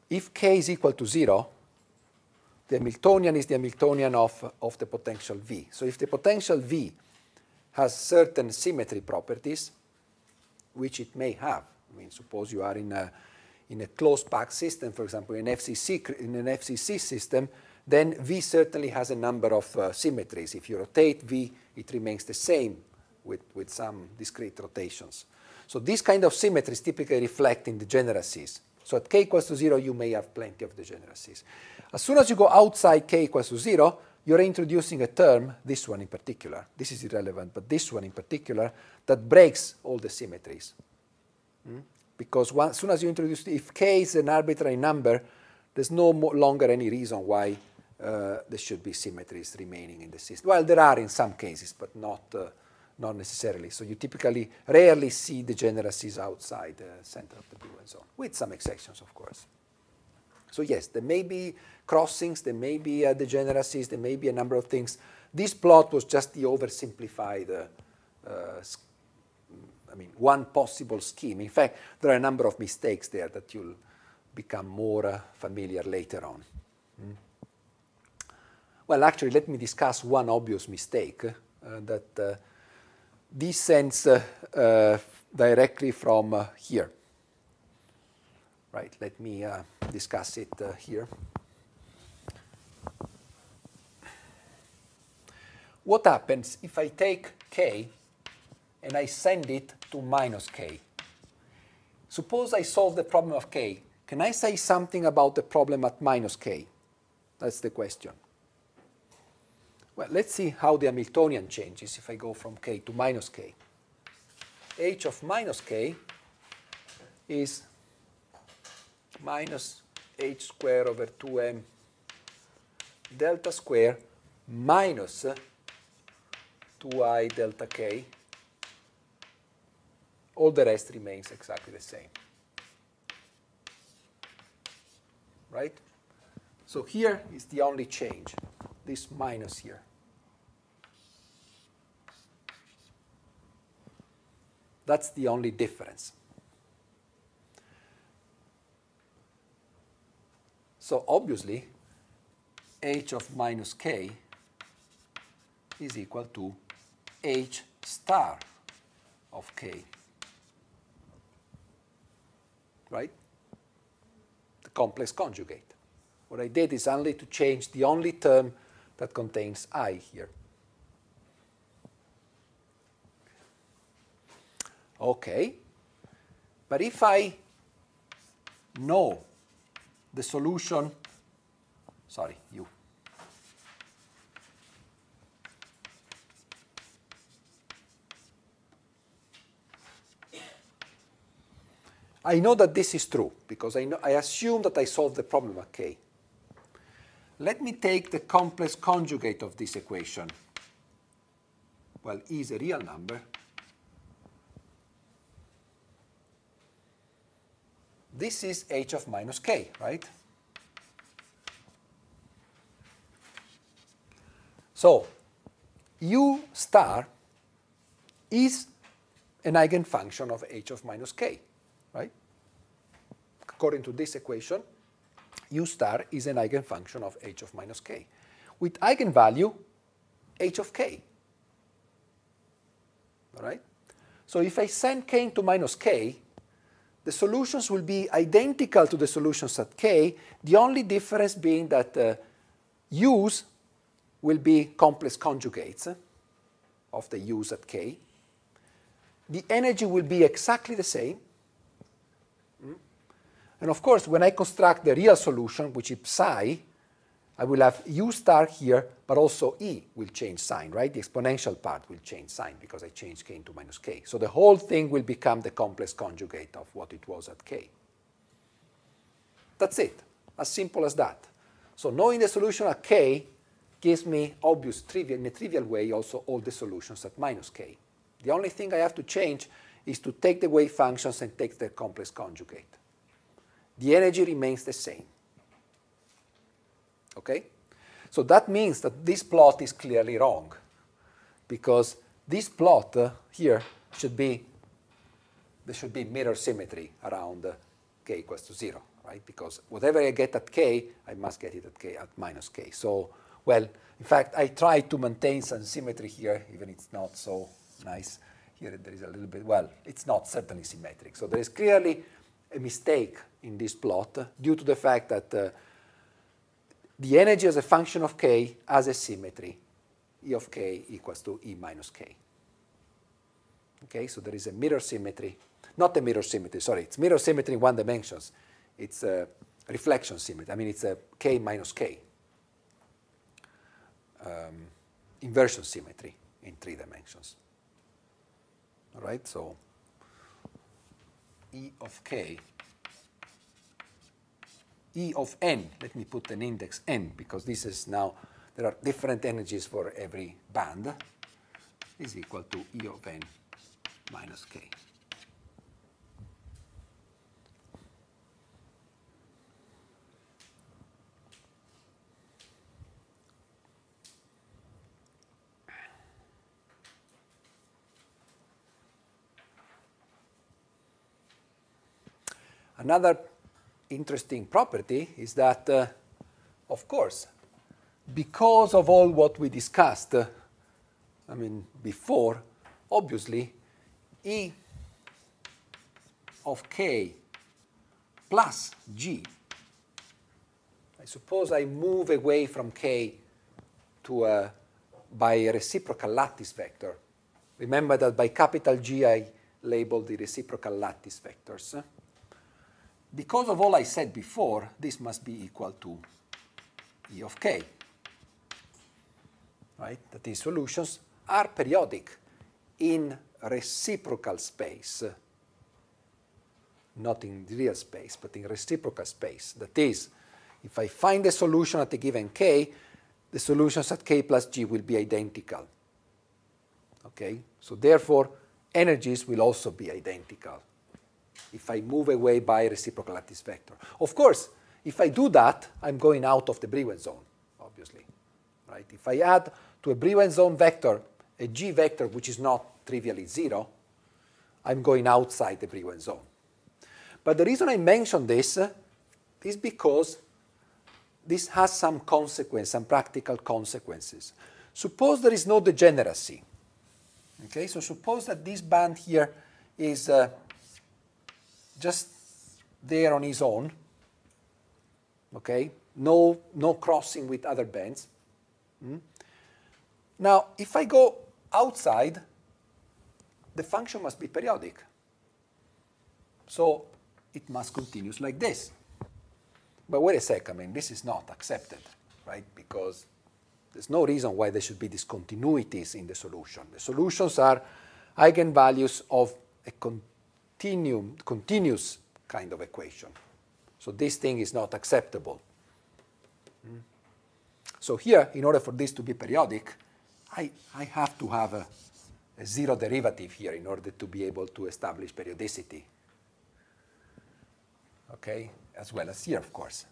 if k is equal to 0, the Hamiltonian is the Hamiltonian of, of the potential V. So if the potential V has certain symmetry properties, which it may have, I mean, suppose you are in a, in a closed packed system, for example, in, FCC, in an FCC system, then V certainly has a number of uh, symmetries. If you rotate V, it remains the same with, with some discrete rotations. So these kind of symmetries typically reflect in degeneracies. So at k equals to 0, you may have plenty of degeneracies. As soon as you go outside k equals to 0, you're introducing a term, this one in particular. This is irrelevant, but this one in particular, that breaks all the symmetries. Mm? Because as soon as you introduce, if k is an arbitrary number, there's no longer any reason why uh, there should be symmetries remaining in the system. Well, there are in some cases, but not, uh, not necessarily. So you typically rarely see degeneracies outside the center of the Brillouin zone, with some exceptions, of course. So yes, there may be crossings, there may be uh, degeneracies, there may be a number of things. This plot was just the oversimplified uh, uh, I mean, one possible scheme. In fact, there are a number of mistakes there that you'll become more uh, familiar later on. Mm. Well, actually, let me discuss one obvious mistake uh, that uh, descends uh, uh, directly from uh, here. Right, let me discuss it here. What happens if I take k and I send it to minus k. Suppose I solve the problem of k. Can I say something about the problem at minus k? That's the question. Well, let's see how the Hamiltonian changes if I go from k to minus k. h of minus k is minus h squared over 2m delta square minus 2i delta k all the rest remains exactly the same. Right? So here is the only change, this minus here. That's the only difference. So obviously, h of minus k is equal to h star of k right? The complex conjugate. What I did is only to change the only term that contains i here. Okay, but if I know the solution, sorry, you. I know that this is true because I, know, I assume that I solved the problem at k. Let me take the complex conjugate of this equation. Well, e is a real number. This is h of minus k, right? So u star is an eigenfunction of h of minus k, right? According to this equation, u star is an eigenfunction of h of minus k with eigenvalue h of k. All right? So if I send k into minus k, the solutions will be identical to the solutions at k, the only difference being that uh, u's will be complex conjugates of the u's at k. The energy will be exactly the same. Hmm? And of course, when I construct the real solution, which is psi, I will have u star here, but also e will change sign, right? The exponential part will change sign because I change k into minus k. So the whole thing will become the complex conjugate of what it was at k. That's it, as simple as that. So knowing the solution at k gives me obvious, trivial, in a trivial way, also all the solutions at minus k. The only thing I have to change is to take the wave functions and take their complex conjugate. The energy remains the same. Okay? So that means that this plot is clearly wrong because this plot uh, here should be, there should be mirror symmetry around uh, k equals to 0, right? Because whatever I get at k, I must get it at k at minus k. So, well, in fact, I try to maintain some symmetry here, even it's not so nice. Here there is a little bit, well, it's not certainly symmetric. So there is clearly a mistake in this plot due to the fact that uh, the energy as a function of k has a symmetry, E of k equals to E minus k. Okay, so there is a mirror symmetry, not a mirror symmetry, sorry, it's mirror symmetry in one dimensions. It's a reflection symmetry, I mean it's a k minus k. Um, inversion symmetry in three dimensions. All right, so E of k E of n, let me put an index n because this is now, there are different energies for every band, is equal to E of n minus k. Another interesting property is that, uh, of course, because of all what we discussed, uh, I mean, before, obviously, E of k plus g, I suppose I move away from k to a, by a reciprocal lattice vector. Remember that by capital G I labeled the reciprocal lattice vectors because of all I said before, this must be equal to E of k. Right? That these solutions are periodic in reciprocal space, not in real space, but in reciprocal space. That is, if I find a solution at a given k, the solutions at k plus g will be identical. Okay? So therefore, energies will also be identical if I move away by reciprocal lattice vector. Of course, if I do that, I'm going out of the Brillouin zone, obviously. Right? If I add to a Brillouin zone vector a g vector which is not trivially zero, I'm going outside the Brillouin zone. But the reason I mention this is because this has some consequence, some practical consequences. Suppose there is no degeneracy. Okay, so suppose that this band here is uh, just there on his own, okay? No, no crossing with other bands. Mm? Now, if I go outside, the function must be periodic. So it must continue like this. But wait a sec, I mean, this is not accepted, right? Because there's no reason why there should be discontinuities in the solution. The solutions are eigenvalues of a con continuum, continuous kind of equation. So this thing is not acceptable. Mm. So here, in order for this to be periodic, I, I have to have a, a zero derivative here in order to be able to establish periodicity. Okay, as well as here, of course.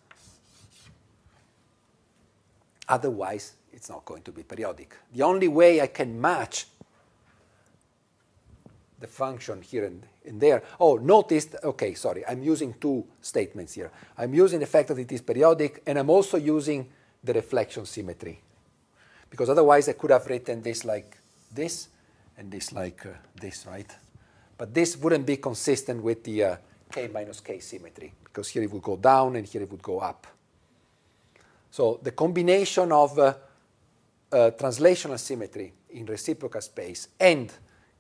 Otherwise, it's not going to be periodic. The only way I can match the function here and, and there. Oh, notice, okay, sorry, I'm using two statements here. I'm using the fact that it is periodic, and I'm also using the reflection symmetry. Because otherwise I could have written this like this, and this like uh, this, right? But this wouldn't be consistent with the uh, k minus k symmetry, because here it would go down and here it would go up. So the combination of uh, uh, translational symmetry in reciprocal space and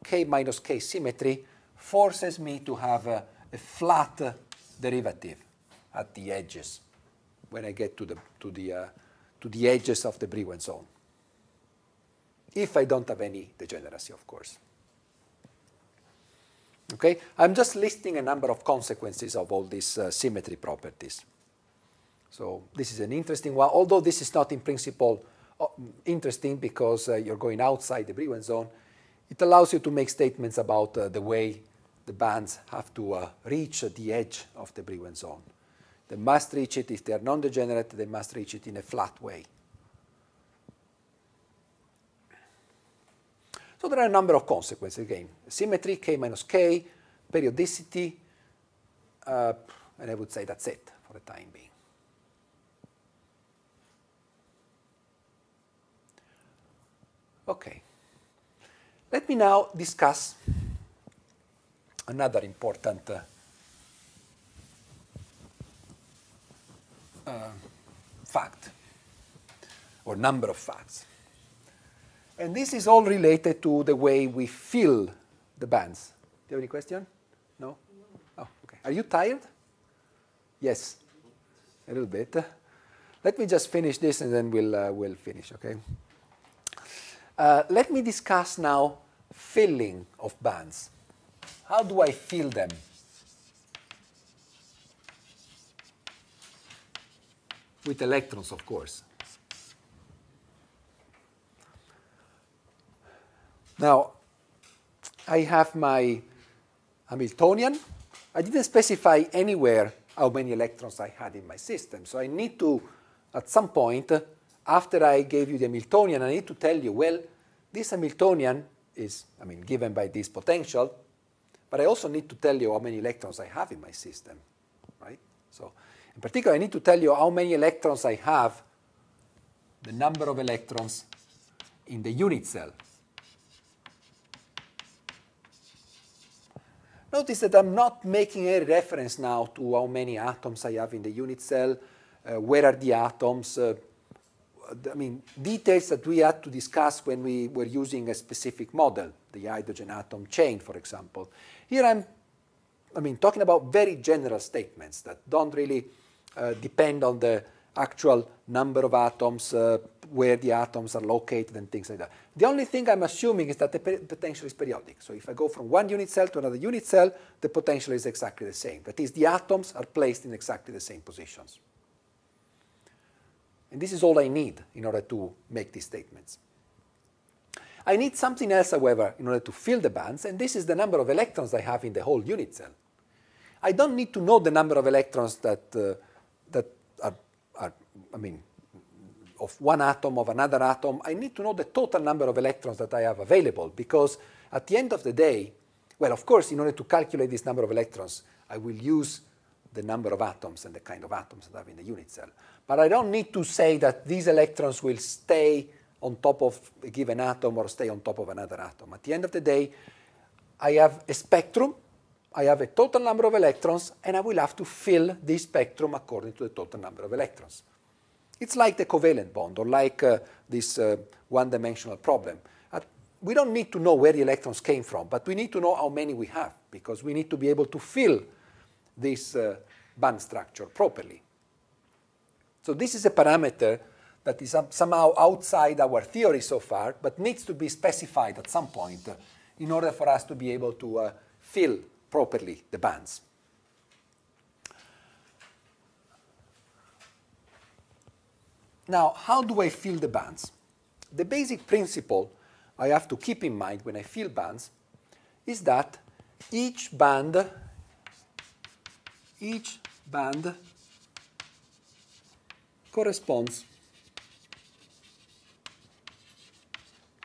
k minus k symmetry forces me to have a, a flat derivative at the edges when I get to the, to the, uh, to the edges of the Brillouin zone. If I don't have any degeneracy, of course. Okay, I'm just listing a number of consequences of all these uh, symmetry properties. So this is an interesting one, although this is not in principle uh, interesting because uh, you're going outside the Brillouin zone. It allows you to make statements about uh, the way the bands have to uh, reach the edge of the Brillouin zone. They must reach it, if they are non-degenerate, they must reach it in a flat way. So there are a number of consequences again. Symmetry, k minus k, periodicity, uh, and I would say that's it for the time being. Okay. Let me now discuss another important uh, uh, fact or number of facts. And this is all related to the way we fill the bands. Do you have any question? No? Oh, okay. Are you tired? Yes. A little bit. Let me just finish this and then we'll, uh, we'll finish, okay? Uh, let me discuss now filling of bands. How do I fill them? With electrons, of course. Now, I have my Hamiltonian. I didn't specify anywhere how many electrons I had in my system. So I need to, at some point, after I gave you the Hamiltonian, I need to tell you, well, this Hamiltonian is, I mean, given by this potential, but I also need to tell you how many electrons I have in my system, right? So in particular, I need to tell you how many electrons I have, the number of electrons in the unit cell. Notice that I'm not making any reference now to how many atoms I have in the unit cell, uh, where are the atoms, uh, I mean, details that we had to discuss when we were using a specific model, the hydrogen atom chain, for example. Here I'm, I mean, talking about very general statements that don't really uh, depend on the actual number of atoms, uh, where the atoms are located, and things like that. The only thing I'm assuming is that the potential is periodic. So if I go from one unit cell to another unit cell, the potential is exactly the same. That is, the atoms are placed in exactly the same positions. And this is all I need in order to make these statements. I need something else, however, in order to fill the bands, and this is the number of electrons I have in the whole unit cell. I don't need to know the number of electrons that, uh, that are, are, I mean, of one atom, of another atom. I need to know the total number of electrons that I have available, because at the end of the day, well, of course, in order to calculate this number of electrons, I will use the number of atoms and the kind of atoms that I have in the unit cell. But I don't need to say that these electrons will stay on top of a given atom or stay on top of another atom. At the end of the day, I have a spectrum, I have a total number of electrons, and I will have to fill this spectrum according to the total number of electrons. It's like the covalent bond or like uh, this uh, one-dimensional problem. We don't need to know where the electrons came from, but we need to know how many we have because we need to be able to fill this uh, band structure properly. So this is a parameter that is somehow outside our theory so far, but needs to be specified at some point in order for us to be able to uh, fill properly the bands. Now, how do I fill the bands? The basic principle I have to keep in mind when I fill bands is that each band, each band corresponds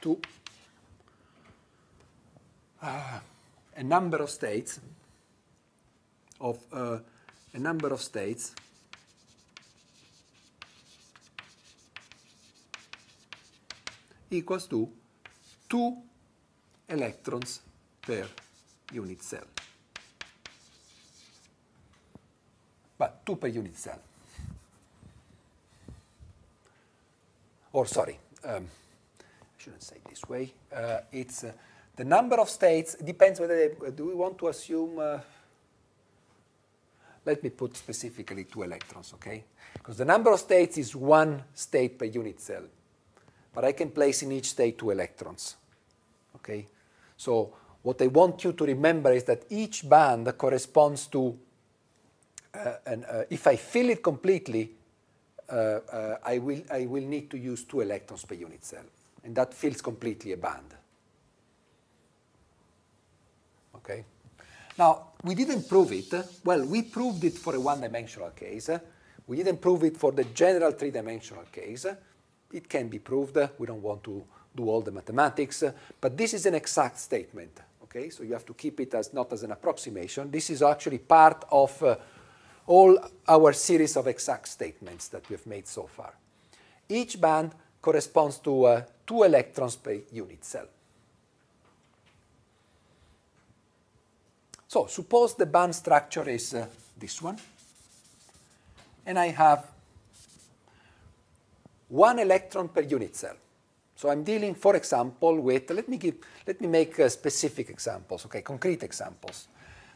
to uh, a number of states of uh, a number of states equals to 2 electrons per unit cell. But 2 per unit cell. Or sorry, um, I shouldn't say it this way. Uh, it's uh, the number of states depends whether they, do we want to assume. Uh, let me put specifically two electrons, okay? Because the number of states is one state per unit cell, but I can place in each state two electrons, okay? So what I want you to remember is that each band corresponds to, uh, an, uh, if I fill it completely, I, will, I will need to use two electrons per unit cell, and that fills completely a band. Okay? Now, we didn't prove it. Well, we proved it for a one-dimensional case. We didn't prove it for the general three-dimensional case. It can be proved. We don't want to do all the mathematics, but this is an exact statement. Okay, so you have to keep it as not as an approximation. This is actually part of uh, all our series of exact statements that we've made so far. Each band corresponds to uh, two electrons per unit cell. So suppose the band structure is uh, this one, and I have one electron per unit cell. So I'm dealing, for example, with, let me, give, let me make uh, specific examples, okay, concrete examples.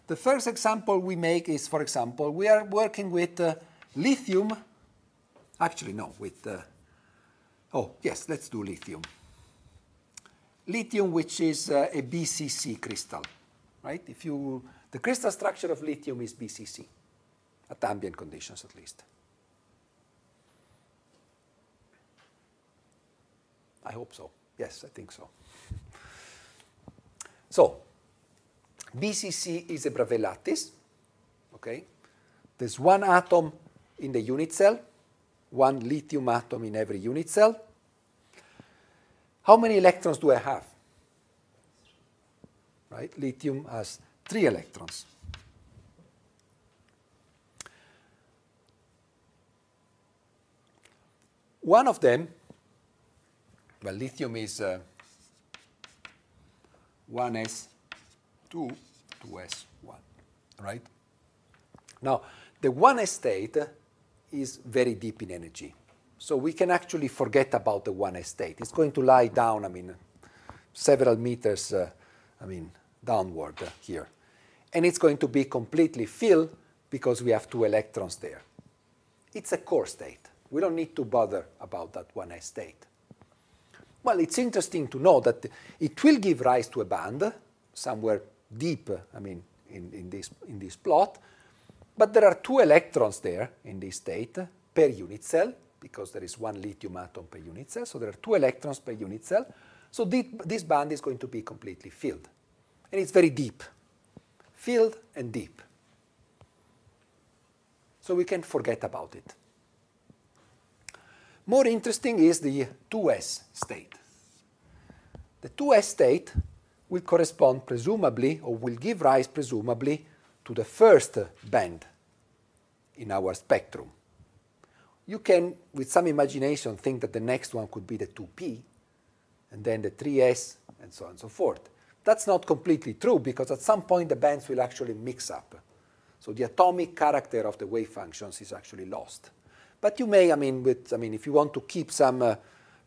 The first example we make is, for example, we are working with uh, lithium, actually no, with, uh, oh yes, let's do lithium. Lithium, which is uh, a BCC crystal right? If you, the crystal structure of lithium is BCC, at ambient conditions at least. I hope so. Yes, I think so. *laughs* So, BCC is a Bravais lattice, okay? There's one atom in the unit cell, one lithium atom in every unit cell. How many electrons do I have? right? Lithium has three electrons. One of them, well, lithium is uh, 1s2, 2s1, right? Now, the one state is very deep in energy. So we can actually forget about the one state. It's going to lie down, I mean, several meters, uh, I mean, downward here. And it's going to be completely filled because we have two electrons there. It's a core state. We don't need to bother about that 1s state. Well, it's interesting to know that it will give rise to a band somewhere deep, I mean, in, in, this, in this plot, but there are two electrons there in this state per unit cell, because there is one lithium atom per unit cell, so there are two electrons per unit cell. So this band is going to be completely filled and it's very deep, filled and deep. So we can forget about it. More interesting is the 2s state. The 2s state will correspond presumably, or will give rise presumably, to the first band in our spectrum. You can, with some imagination, think that the next one could be the 2p, and then the 3s, and so on and so forth. That's not completely true because at some point the bands will actually mix up. So the atomic character of the wave functions is actually lost. But you may, I mean, with, I mean, if you want to keep some, uh,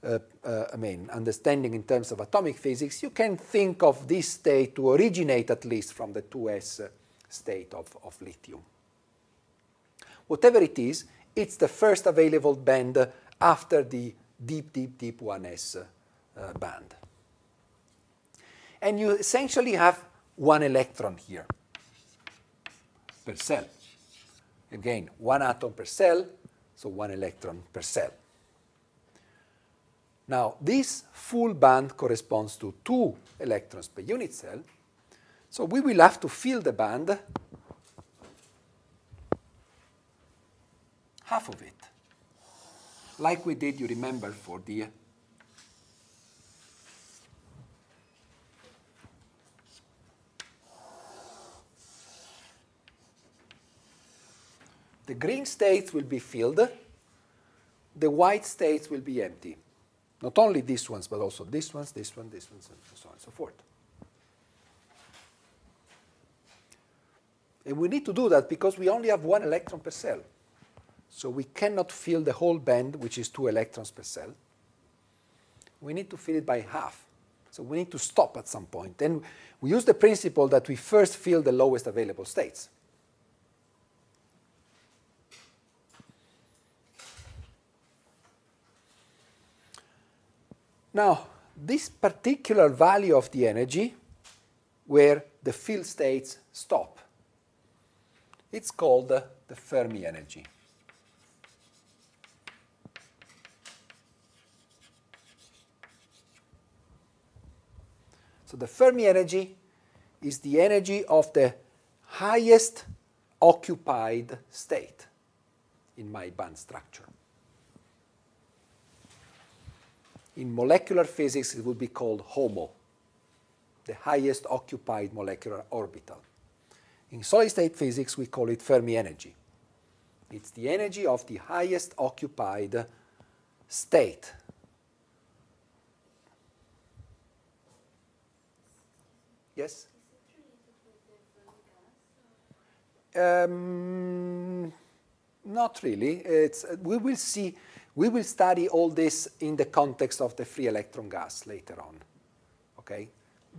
Uh, uh, I mean, understanding in terms of atomic physics, you can think of this state to originate at least from the 2s uh, state of, of lithium. Whatever it is, it's the first available band after the deep, deep, deep 1s uh, band and you essentially have one electron here per cell. Again, one atom per cell, so one electron per cell. Now, this full band corresponds to two electrons per unit cell, so we will have to fill the band, half of it, like we did, you remember, for the The green states will be filled, the white states will be empty. Not only these ones, but also these ones, this one, this ones, and so on and so forth. And we need to do that because we only have one electron per cell. So we cannot fill the whole band, which is two electrons per cell. We need to fill it by half. So we need to stop at some point. And we use the principle that we first fill the lowest available states. Now, this particular value of the energy, where the field states stop, it's called the Fermi energy. So the Fermi energy is the energy of the highest occupied state in my band structure. In molecular physics, it would be called HOMO, the highest occupied molecular orbital. In solid state physics, we call it Fermi energy. It's the energy of the highest occupied state. Yes? Um, not really. It's, we will see, we will study all this in the context of the free electron gas later on. Okay?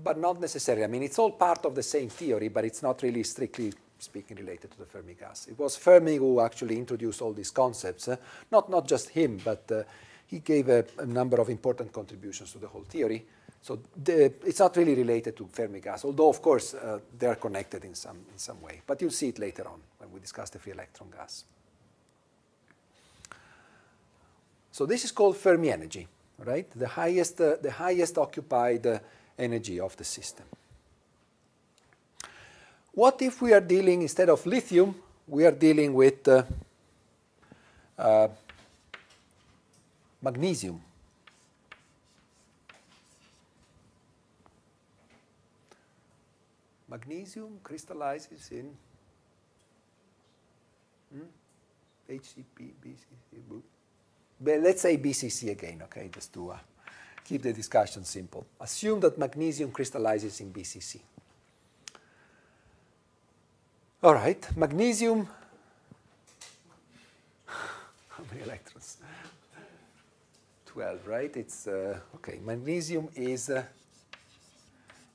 but not necessarily. I mean, it's all part of the same theory, but it's not really strictly speaking related to the Fermi gas. It was Fermi who actually introduced all these concepts. Uh, not, not just him, but uh, he gave a, a, number of important contributions to the whole theory. So the, it's not really related to Fermi gas, although, of course, uh, they are connected in some, in some way. But you'll see it later on when we discuss the free electron gas. So this is called Fermi energy, right? The highest, uh, the highest occupied uh, energy of the system. What if we are dealing, instead of lithium, we are dealing with uh, uh, magnesium? Magnesium crystallizes in hmm? HCP, BCC. But let's say BCC again, okay, just to uh, keep the discussion simple. Assume that magnesium crystallizes in BCC. All right, magnesium, *laughs* how many electrons? 12, right? It's, uh, okay, magnesium is uh,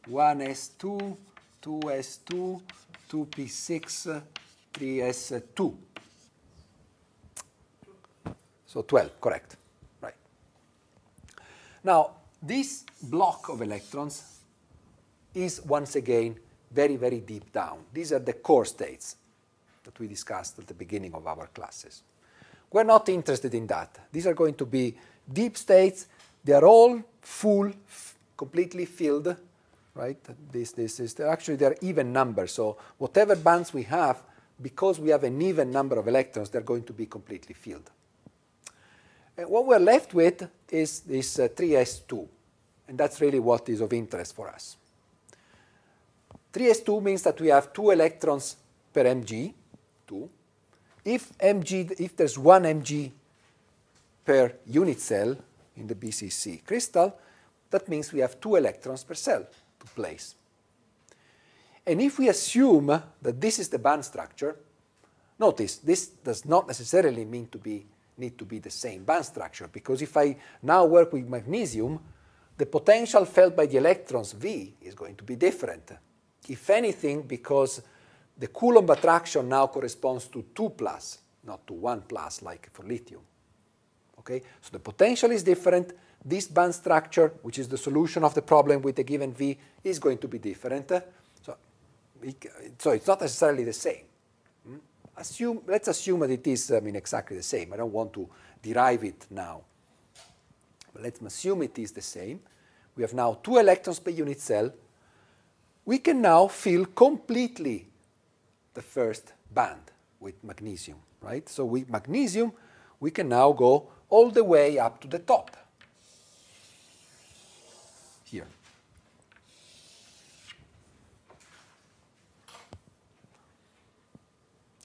1s2, 2s2, 2p6, 3s2. So 12, correct. Right. Now, this block of electrons is once again very, very deep down. These are the core states that we discussed at the beginning of our classes. We're not interested in that. These are going to be deep states. They are all full, completely filled, right? This, this is actually they're even numbers. So whatever bands we have, because we have an even number of electrons, they're going to be completely filled. And what we're left with is this uh, 3s2, and that's really what is of interest for us. 3s2 means that we have two electrons per mg, 2. If, mg, if there's one mg per unit cell in the BCC crystal, that means we have two electrons per cell to place. And if we assume that this is the band structure, notice this does not necessarily mean to be need to be the same band structure because if I now work with magnesium, the potential felt by the electrons V is going to be different. If anything, because the Coulomb attraction now corresponds to 2 plus, not to 1 plus like for lithium. Okay? So the potential is different. This band structure, which is the solution of the problem with the given V, is going to be different. So, so it's not necessarily the same assume, let's assume that it is I mean, exactly the same. I don't want to derive it now. But let's assume it is the same. We have now two electrons per unit cell. We can now fill completely the first band with magnesium, right? So with magnesium, we can now go all the way up to the top.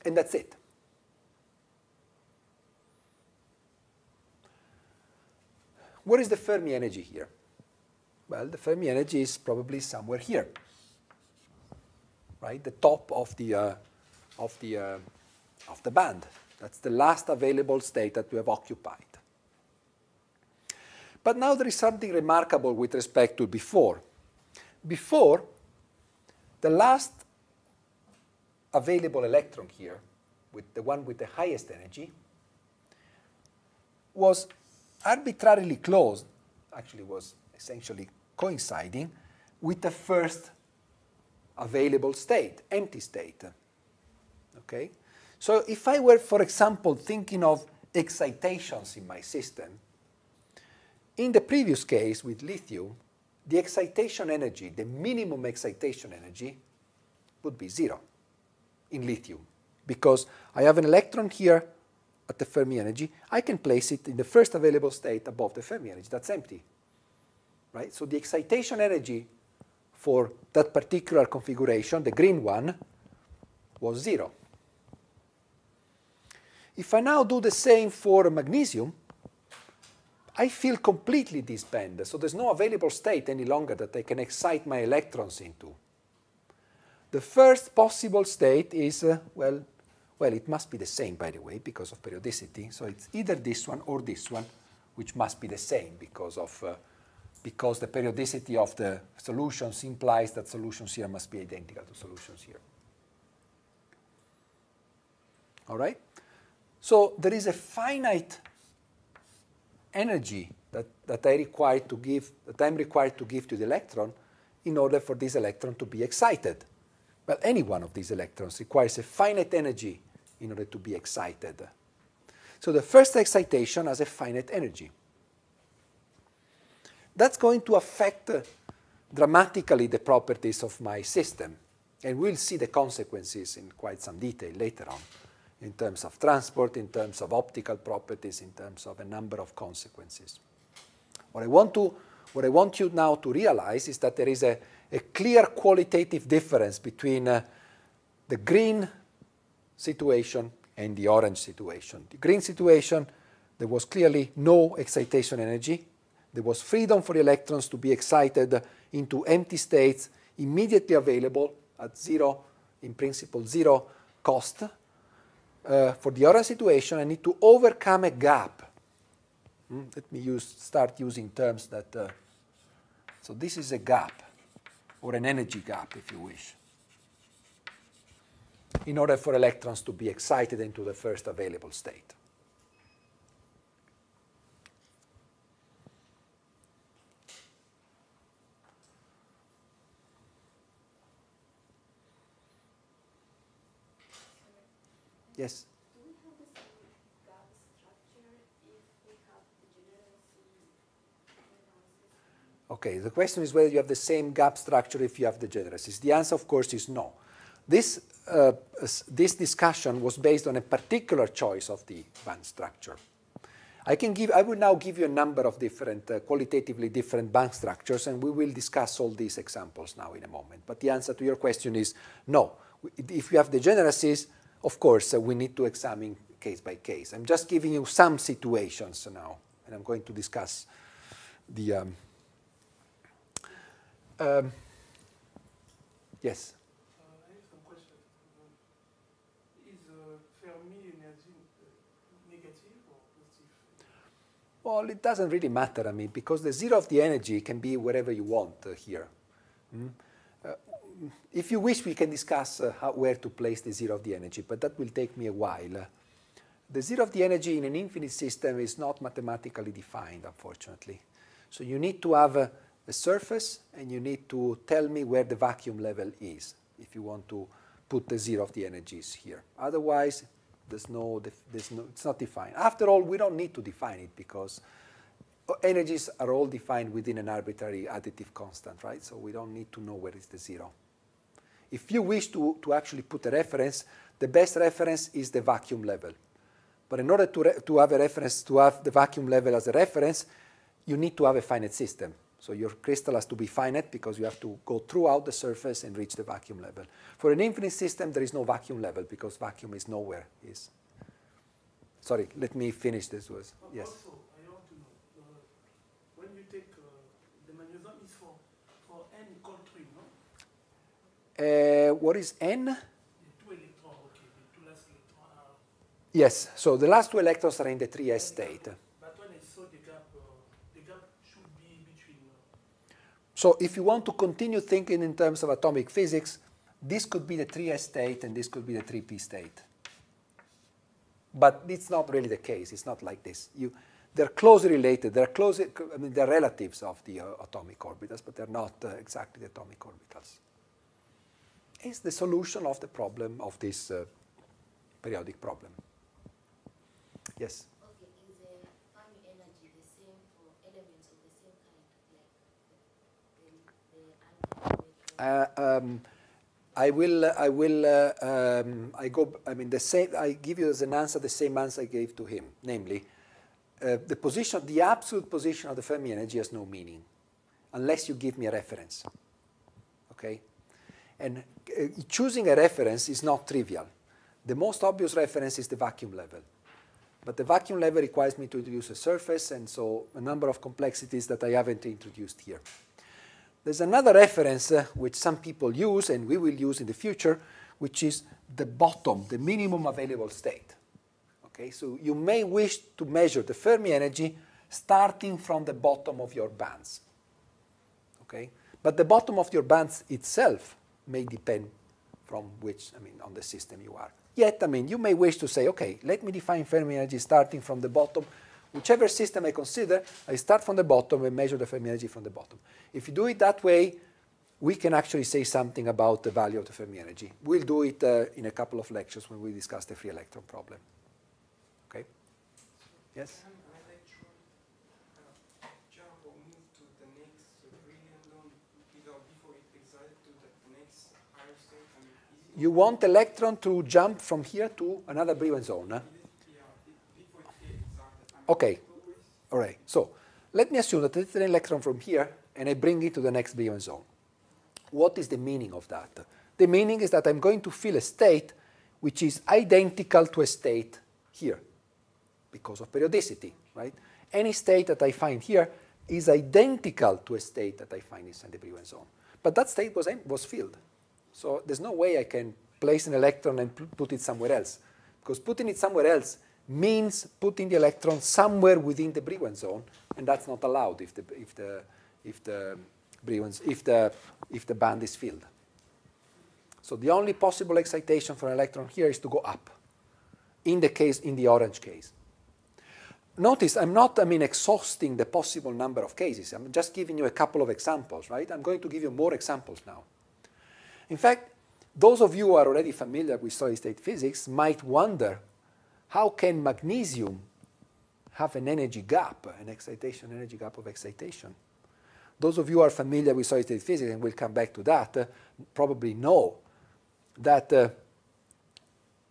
and that's it. What is the Fermi energy here? Well, the Fermi energy is probably somewhere here, right? The top of the, uh, of the, uh, of the band. That's the last available state that we have occupied. But now there is something remarkable with respect to before. Before, the last available electron here, with the one with the highest energy, was arbitrarily close, actually was essentially coinciding with the first available state, empty state. Okay? So if I were, for example, thinking of excitations in my system, in the previous case with lithium, the excitation energy, the minimum excitation energy, would be zero in lithium because I have an electron here at the Fermi energy. I can place it in the first available state above the Fermi energy. That's empty. Right? So the excitation energy for that particular configuration, the green one, was zero. If I now do the same for magnesium, I feel completely disbanded. So there's no available state any longer that I can excite my electrons into. The first possible state is, uh, well, well, it must be the same, by the way, because of periodicity. So it's either this one or this one, which must be the same because of uh, because the periodicity of the solutions implies that solutions here must be identical to solutions here. All right? So there is a finite energy that, that I require to give, that I'm required to give to the electron in order for this electron to be excited. Well, any one of these electrons requires a finite energy in order to be excited. So the first excitation has a finite energy. That's going to affect dramatically the properties of my system. And we'll see the consequences in quite some detail later on in terms of transport, in terms of optical properties, in terms of a number of consequences. What I want, to, what I want you now to realize is that there is a, a clear qualitative difference between uh, the green situation and the orange situation. The green situation, there was clearly no excitation energy. There was freedom for electrons to be excited into empty states immediately available at zero, in principle, zero cost uh, for the orange situation, I need to overcome a gap. Mm, let me use, start using terms that, uh, so this is a gap, or an energy gap, if you wish, in order for electrons to be excited into the first available state. Yes. Do we have the same gap structure if we have degeneracy analysis? Okay, the question is whether you have the same gap structure if you have degeneracies. The answer, of course, is no. This, uh, this discussion was based on a particular choice of the band structure. I, can give, I will now give you a number of different, uh, qualitatively different band structures, and we will discuss all these examples now in a moment. But the answer to your question is no. If you have degeneracies, of course, uh, we need to examine case by case. I'm just giving you some situations now, and I'm going to discuss the. Um, um, yes. Uh, I have some questions. Is uh, Fermi energy uh, negative or positive? Well, it doesn't really matter, I mean, because the zero of the energy can be wherever you want uh, here. Mm? Uh, if you wish, we can discuss uh, how, where to place the zero of the energy, but that will take me a while. Uh, the zero of the energy in an infinite system is not mathematically defined, unfortunately. So you need to have a surface, and you need to tell me where the vacuum level is if you want to put the zero of the energies here. Otherwise, there's no, there's no, it's not defined. After all, we don't need to define it because uh, energies are all defined within an arbitrary additive constant, right? So we don't need to know where is the zero. If you wish to, to actually put a reference, the best reference is the vacuum level. But in order to, to have a reference, to have the vacuum level as a reference, you need to have a finite system. So your crystal has to be finite because you have to go throughout the surface and reach the vacuum level. For an infinite system, there is no vacuum level because vacuum is nowhere. Is sorry, let me finish this. Was yes. Also, I want to know uh, when you take uh, the is for for n uh, what is n? The two electrons. Okay, the two last electrons are. Yes. So the last two electrons are in the 3s state. So if you want to continue thinking in terms of atomic physics, this could be the 3s state and this could be the 3p state. But it's not really the case. It's not like this. You, they're closely related. They're close, I mean, they're relatives of the uh, atomic orbitals, but they're not uh, exactly the atomic orbitals. It's the solution of the problem of this uh, periodic problem. Yes? Okay, is the Fermi energy the same for elements of the same kind, like the, the, the alpha, Uh, omega? Um, I will. I will. Uh, um, I go. I mean, the same. I give you as an answer the same answer I gave to him, namely, uh, the position, the absolute position of the Fermi energy has no meaning, unless you give me a reference. Okay, and uh, choosing a reference is not trivial. The most obvious reference is the vacuum level. But the vacuum level requires me to introduce a surface, and so a number of complexities that I haven't introduced here. There's another reference uh, which some people use and we will use in the future, which is the bottom, the minimum available state. Okay, so you may wish to measure the Fermi energy starting from the bottom of your bands. Okay, but the bottom of your bands itself may depend from which, I mean, on the system you are. Yet, I mean, you may wish to say, okay, let me define Fermi energy starting from the bottom. Whichever system I consider, I start from the bottom and measure the Fermi energy from the bottom. If you do it that way, we can actually say something about the value of the Fermi energy. We'll do it uh, in a couple of lectures when we discuss the free electron problem. Okay? Yes? Can an electron jump or move to the next Brillouin zone either before it excites to the next higher state? I mean, is it You want electron to jump from here to another Brillouin zone. huh? yeah, it- before it gets excited? I mean, Okay. All right. So let me assume that I take an electron from here and I bring it to the next Brillouin zone. What is the meaning of that? The meaning is that I'm going to fill a state which is identical to a state here because of periodicity, right? Any state that I find here is identical to a state that I find inside the Brillouin zone. But that state was, was filled. So there's no way I can place an electron and put it somewhere else. Because putting it somewhere else means putting the electron somewhere within the Brillouin zone, and that's not allowed if the, if the, if the, Brillouin, if the, if the band is filled. So the only possible excitation for an electron here is to go up, in the case, in the orange case. Notice I'm not, I mean, exhausting the possible number of cases. I'm just giving you a couple of examples, right? I'm going to give you more examples now. In fact, those of you who are already familiar with solid state physics might wonder how can magnesium have an energy gap, an excitation energy gap of excitation? Those of you who are familiar with solid state physics, and we'll come back to that, uh, probably know that uh,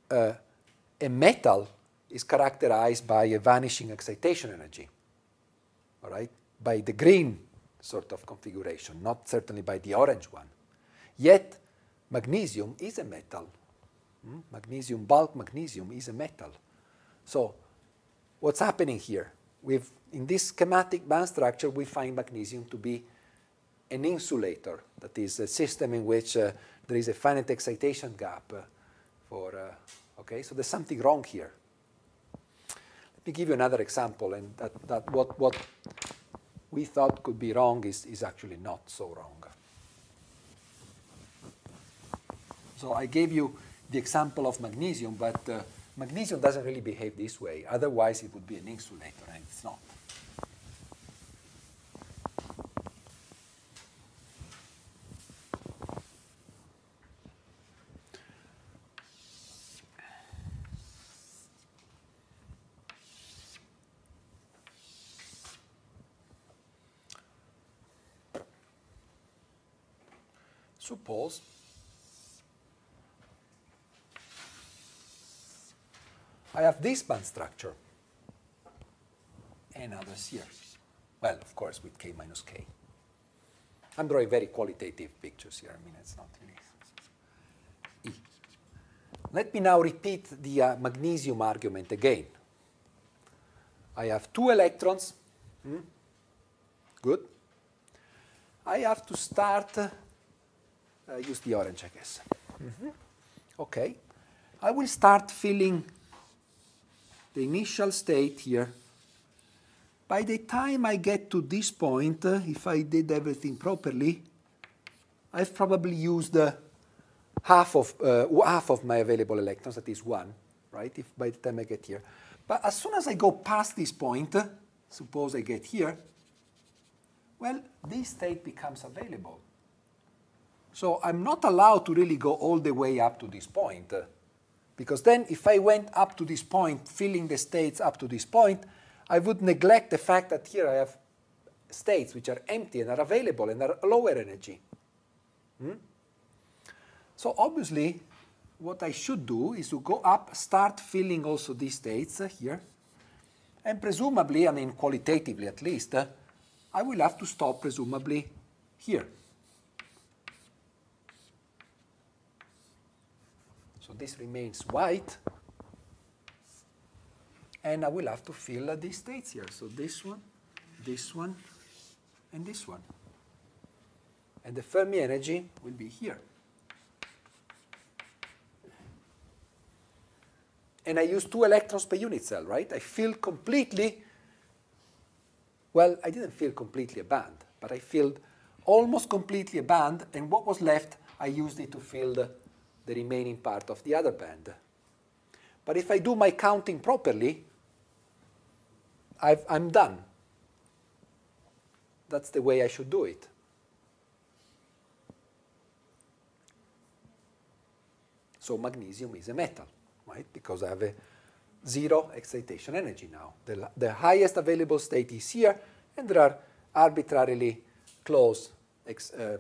uh, a metal is characterized by a vanishing excitation energy, all right, by the green sort of configuration, not certainly by the orange one. Yet, magnesium is a metal. Hmm? Magnesium, bulk magnesium is a metal. So, what's happening here? We've, in this schematic band structure, we find magnesium to be an insulator, that is a system in which uh, there is a finite excitation gap uh, for, uh, okay, so there's something wrong here. Let me give you another example, and that, that what, what we thought could be wrong is, is actually not so wrong. So I gave you the example of magnesium, but uh, magnesium doesn't really behave this way. Otherwise, it would be an insulator, and it's not. Suppose I have this band structure and others here. Well, of course, with k minus k. I'm drawing very qualitative pictures here. I mean, it's not really. E. Let me now repeat the uh, magnesium argument again. I have two electrons. Hmm? Good. I have to start, uh, use the orange, I guess. Okay. I will start filling the initial state here. By the time I get to this point, uh, if I did everything properly, I've probably used uh, half of uh, half of my available electrons, that is one, right? If by the time I get here, but as soon as I go past this point, uh, suppose I get here, well, this state becomes available. So I'm not allowed to really go all the way up to this point. Because then if I went up to this point, filling the states up to this point, I would neglect the fact that here I have states which are empty and are available and are lower energy. Hmm? So obviously, what I should do is to go up, start filling also these states uh, here, and presumably, I mean qualitatively at least, uh, I will have to stop presumably here. So this remains white. And I will have to fill uh, these states here. So this one, this one, and this one. And the Fermi energy will be here. And I use two electrons per unit cell, right? I fill completely, well, I didn't fill completely a band, but I filled almost completely a band, and what was left, I used it to fill the, the remaining part of the other band. But if I do my counting properly, I've, I'm done. That's the way I should do it. So magnesium is a metal, right? Because I have a zero excitation energy now. The, the highest available state is here, and there are arbitrarily close ex, uh,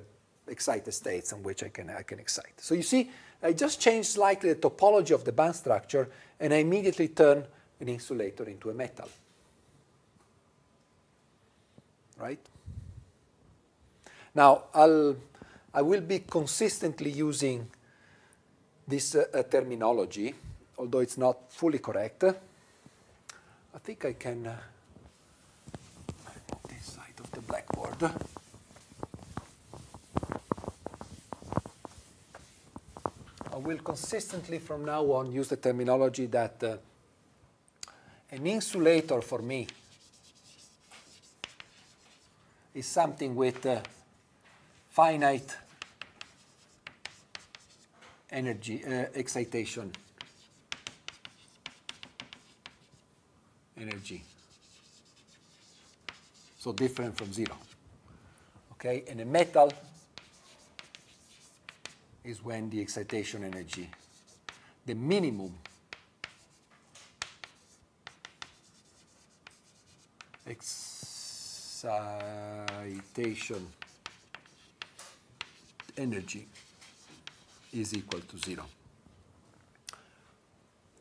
excited states on which I can, I can excite. So you see, I just changed slightly the topology of the band structure, and I immediately turn an insulator into a metal. Right? Now, I'll, I will be consistently using this uh, uh, terminology, although it's not fully correct. I think I can uh, this side of the blackboard. Will consistently from now on use the terminology that uh, an insulator for me is something with uh, finite energy uh, excitation. Energy. So different from zero. Okay? And a metal is when the excitation energy the minimum excitation energy is equal to zero.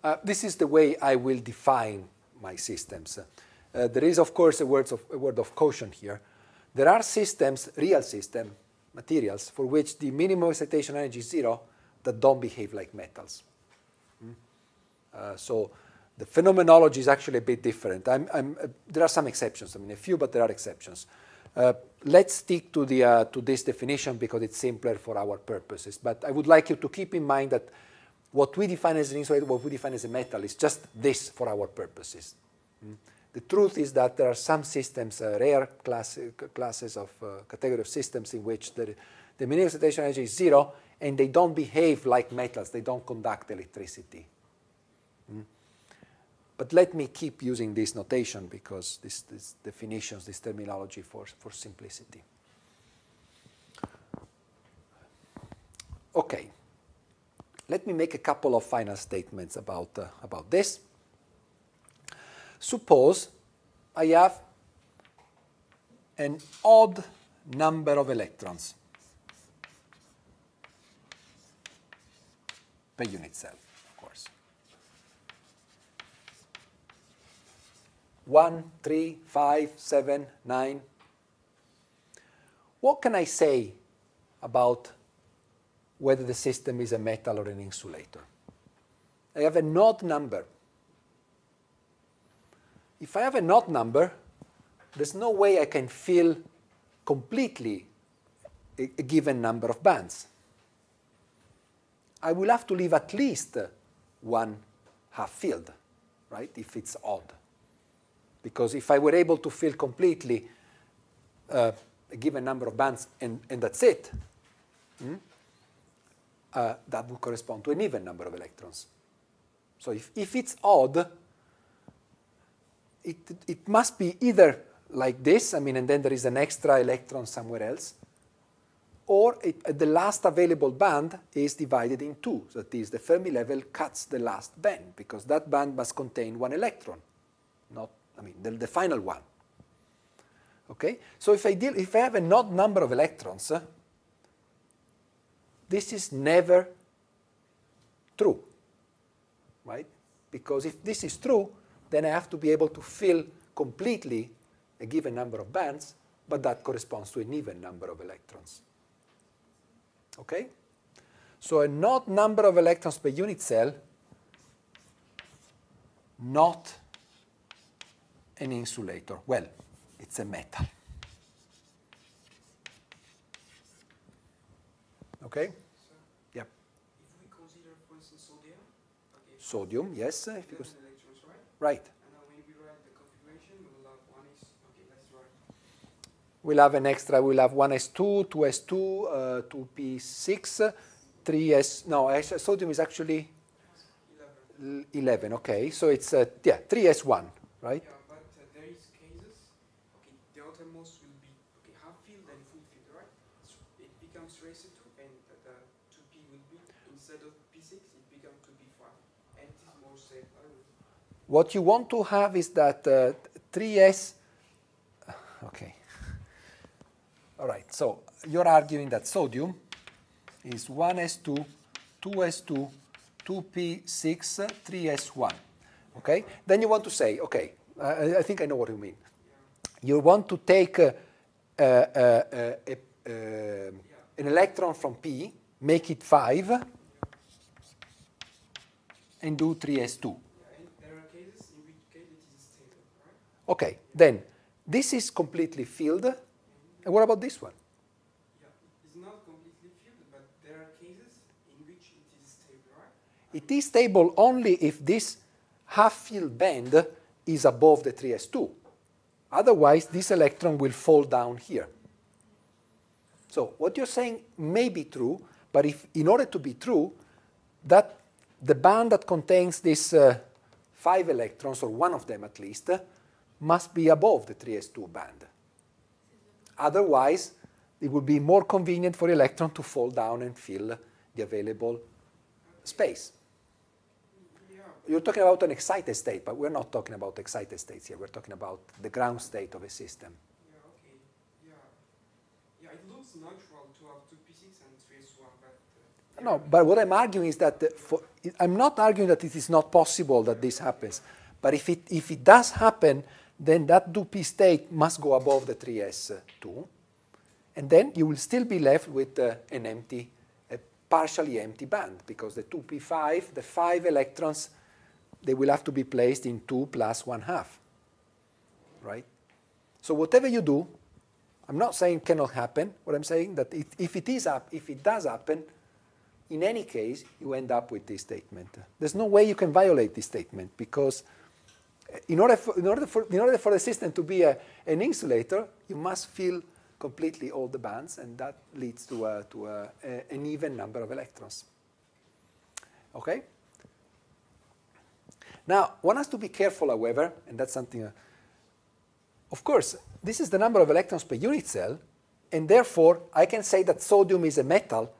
Uh, this is the way I will define my systems. Uh, there is, of course, a of, a word of caution here. There are systems, real system materials, for which the minimum excitation energy is zero that don't behave like metals. Mm? Uh, so the phenomenology is actually a bit different. I'm, I'm, uh, there are some exceptions, I mean, a few, but there are exceptions. Uh, let's stick to, the, uh, to this definition because it's simpler for our purposes. But I would like you to keep in mind that what we define as an insulator, what we define as a metal, is just this for our purposes. Mm? The truth is that there are some systems, uh, rare class, classes of uh, category of systems in which the, the minimum excitation energy is zero, and they don't behave like metals. They don't conduct electricity. Mm? But let me keep using this notation because this, this definitions, this terminology for, for simplicity. Okay. Let me make a couple of final statements about, uh, about this. Suppose I have an odd number of electrons per unit cell, of course. One, three, five, seven, nine. What can I say about whether the system is a metal or an insulator? I have an odd number. If I have an odd number, there's no way I can fill completely a, a given number of bands. I will have to leave at least one half filled, right, if it's odd. Because if I were able to fill completely uh, a given number of bands and, and that's it, hmm, uh, that would correspond to an even number of electrons. So if, if it's odd, it, it must be either like this, I mean, and then there is an extra electron somewhere else, or it, the last available band is divided in two. That is, the Fermi level cuts the last band, because that band must contain one electron, not, I mean, the, the final one. Okay? So if I, deal, if I have an odd number of electrons, uh, this is never true, right? Because if this is true, then I have to be able to fill completely a given number of bands, but that corresponds to an even number of electrons. Okay? So a not number of electrons per unit cell, not an insulator. Well, it's a metal. Okay? Yeah. If we consider, for instance, sodium, okay, Sodium, yes. uh, If you 11 cons- electrons, right? right. And now when we write the configuration, we'll have one is, okay, let's write We'll have an extra, we'll have 1s2, 2s2, uh, 2p6, 3s, no, actually, sodium is actually 11. 11, okay, so it's, uh, yeah, 3s1, right? Yeah, but uh, there is cases, okay, the outermost will be, okay, half filled and full filled, right? So it becomes raised to 2 and the, the 2p will be, instead of p6, it becomes 2p5. And it is more safe, I don't know. What you want to have is that uh, 3s, okay. All right, so you're arguing that sodium is 1s2, 2s2, 2p6, 3s1, okay? Then you want to say, okay, I, I think I know what you mean. You want to take uh, uh, uh, uh, an electron from P, make it 5, and do 3s2. Yeah, and there are cases in which case it is stable, right? Okay, then this is completely filled. And what about this one? Yeah, it is not completely filled, but there are cases in which it is stable, right? It is stable only if this half-filled band is above the 3s2. Otherwise, this electron will fall down here. So what you're saying may be true, but if in order to be true, that the band that contains these uh, five electrons, or one of them at least, must be above the 3s2 band. Otherwise, it would be more convenient for the electron to fall down and fill the available space. Yeah, You're talking about an excited state, but we're not talking about excited states here. We're talking about the ground state of a system. yeah, okay. Yeah. Yeah, it looks natural to have two p6 and three s1, but. Uh, No, but what I'm arguing is that the, for, I'm not arguing that it is not possible that this happens. But if it, if it does happen, then that 2p state must go above the 3s2. And then you will still be left with uh, an empty, a partially empty band because the 2p5, the five electrons, they will have to be placed in 2 plus 1 half. Right? So whatever you do, I'm not saying cannot happen. What I'm saying that it, if it is up, if it does happen, in any case, you end up with this statement. There's no way you can violate this statement because in order for, in order for, in order for the system to be a, an insulator, you must fill completely all the bands, and that leads to, a, to a, a, an even number of electrons. Okay? Now, one has to be careful, however, and that's something. Uh, of course, this is the number of electrons per unit cell, and therefore I can say that sodium is a metal,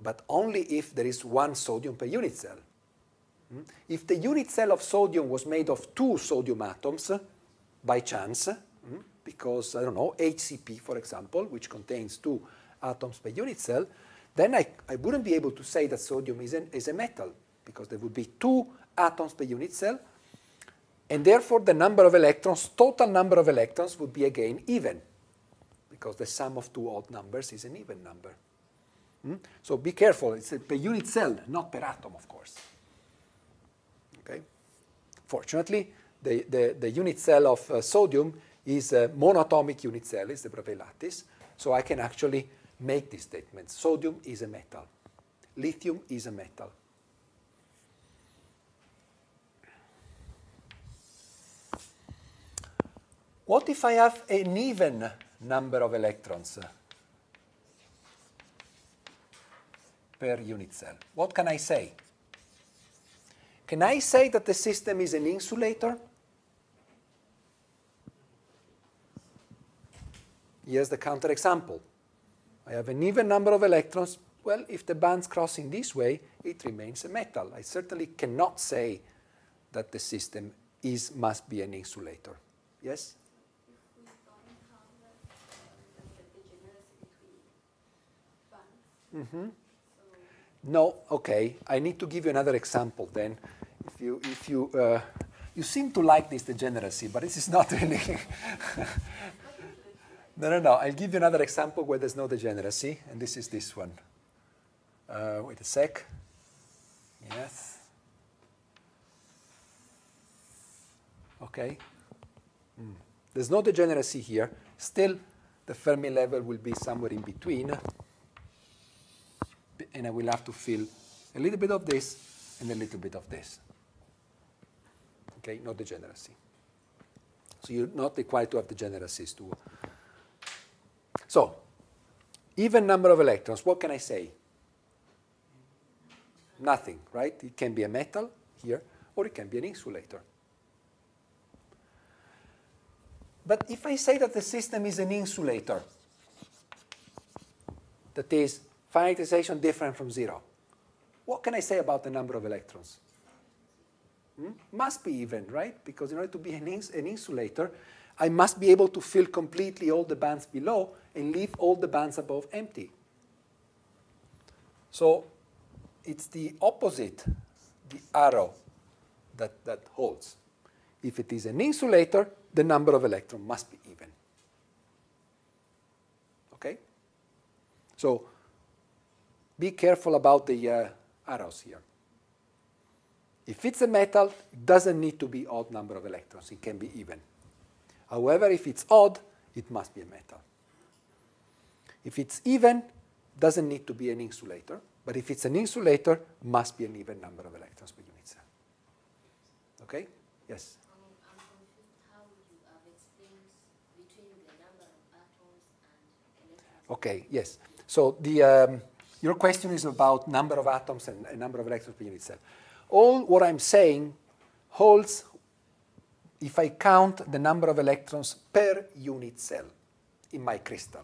but only if there is one sodium per unit cell. If the unit cell of sodium was made of two sodium atoms, by chance, mm, because, I don't know, HCP, for example, which contains two atoms per unit cell, then I, I wouldn't be able to say that sodium is, an, is a metal, because there would be two atoms per unit cell, and therefore the number of electrons, total number of electrons, would be again even, because the sum of two odd numbers is an even number. Mm? So be careful, it's per unit cell, not per atom, of course. Fortunately, the, the, the unit cell of uh, sodium is a monatomic unit cell, is the Bravais lattice, so I can actually make this statement. Sodium is a metal. lithium is a metal. What if I have an even number of electrons per unit cell? What can I say? Can I say that the system is an insulator? Here's the counterexample. I have an even number of electrons. Well, if the band's crossing this way, it remains a metal. I certainly cannot say that the system is must be an insulator. Yes? Mm-hmm. No, okay. I need to give you another example then. If you, if you, uh, you seem to like this degeneracy, but this is not *laughs* really. no, no, no. I'll give you another example where there's no degeneracy, and this is this one. Uh, wait a sec. Yes. Okay. Mm. There's no degeneracy here. Still, the Fermi level will be somewhere in between and I will have to fill a little bit of this and a little bit of this. Okay, no degeneracy. So you're not required to have degeneracies to. So, even number of electrons, what can I say? Nothing, right? It can be a metal here, or it can be an insulator. But if I say that the system is an insulator, that is finitization different from zero. What can I say about the number of electrons? Hmm? Must be even, right? Because in order to be an, ins an, insulator, I must be able to fill completely all the bands below and leave all the bands above empty. So it's the opposite, the arrow, that, that holds. If it is an insulator, the number of electrons must be even. Okay? So be careful about the uh, arrows here. If it's a metal, it doesn't need to be odd number of electrons. It can be even. However, if it's odd, it must be a metal. If it's even, doesn't need to be an insulator. But if it's an insulator, must be an even number of electrons per unit cell. Okay? Yes? I'm confused how you have explained between the number of atoms and electrons. Okay, yes. So the, um, your question is about number of atoms and, and number of electrons per unit cell. All what I'm saying holds if I count the number of electrons per unit cell in my crystal.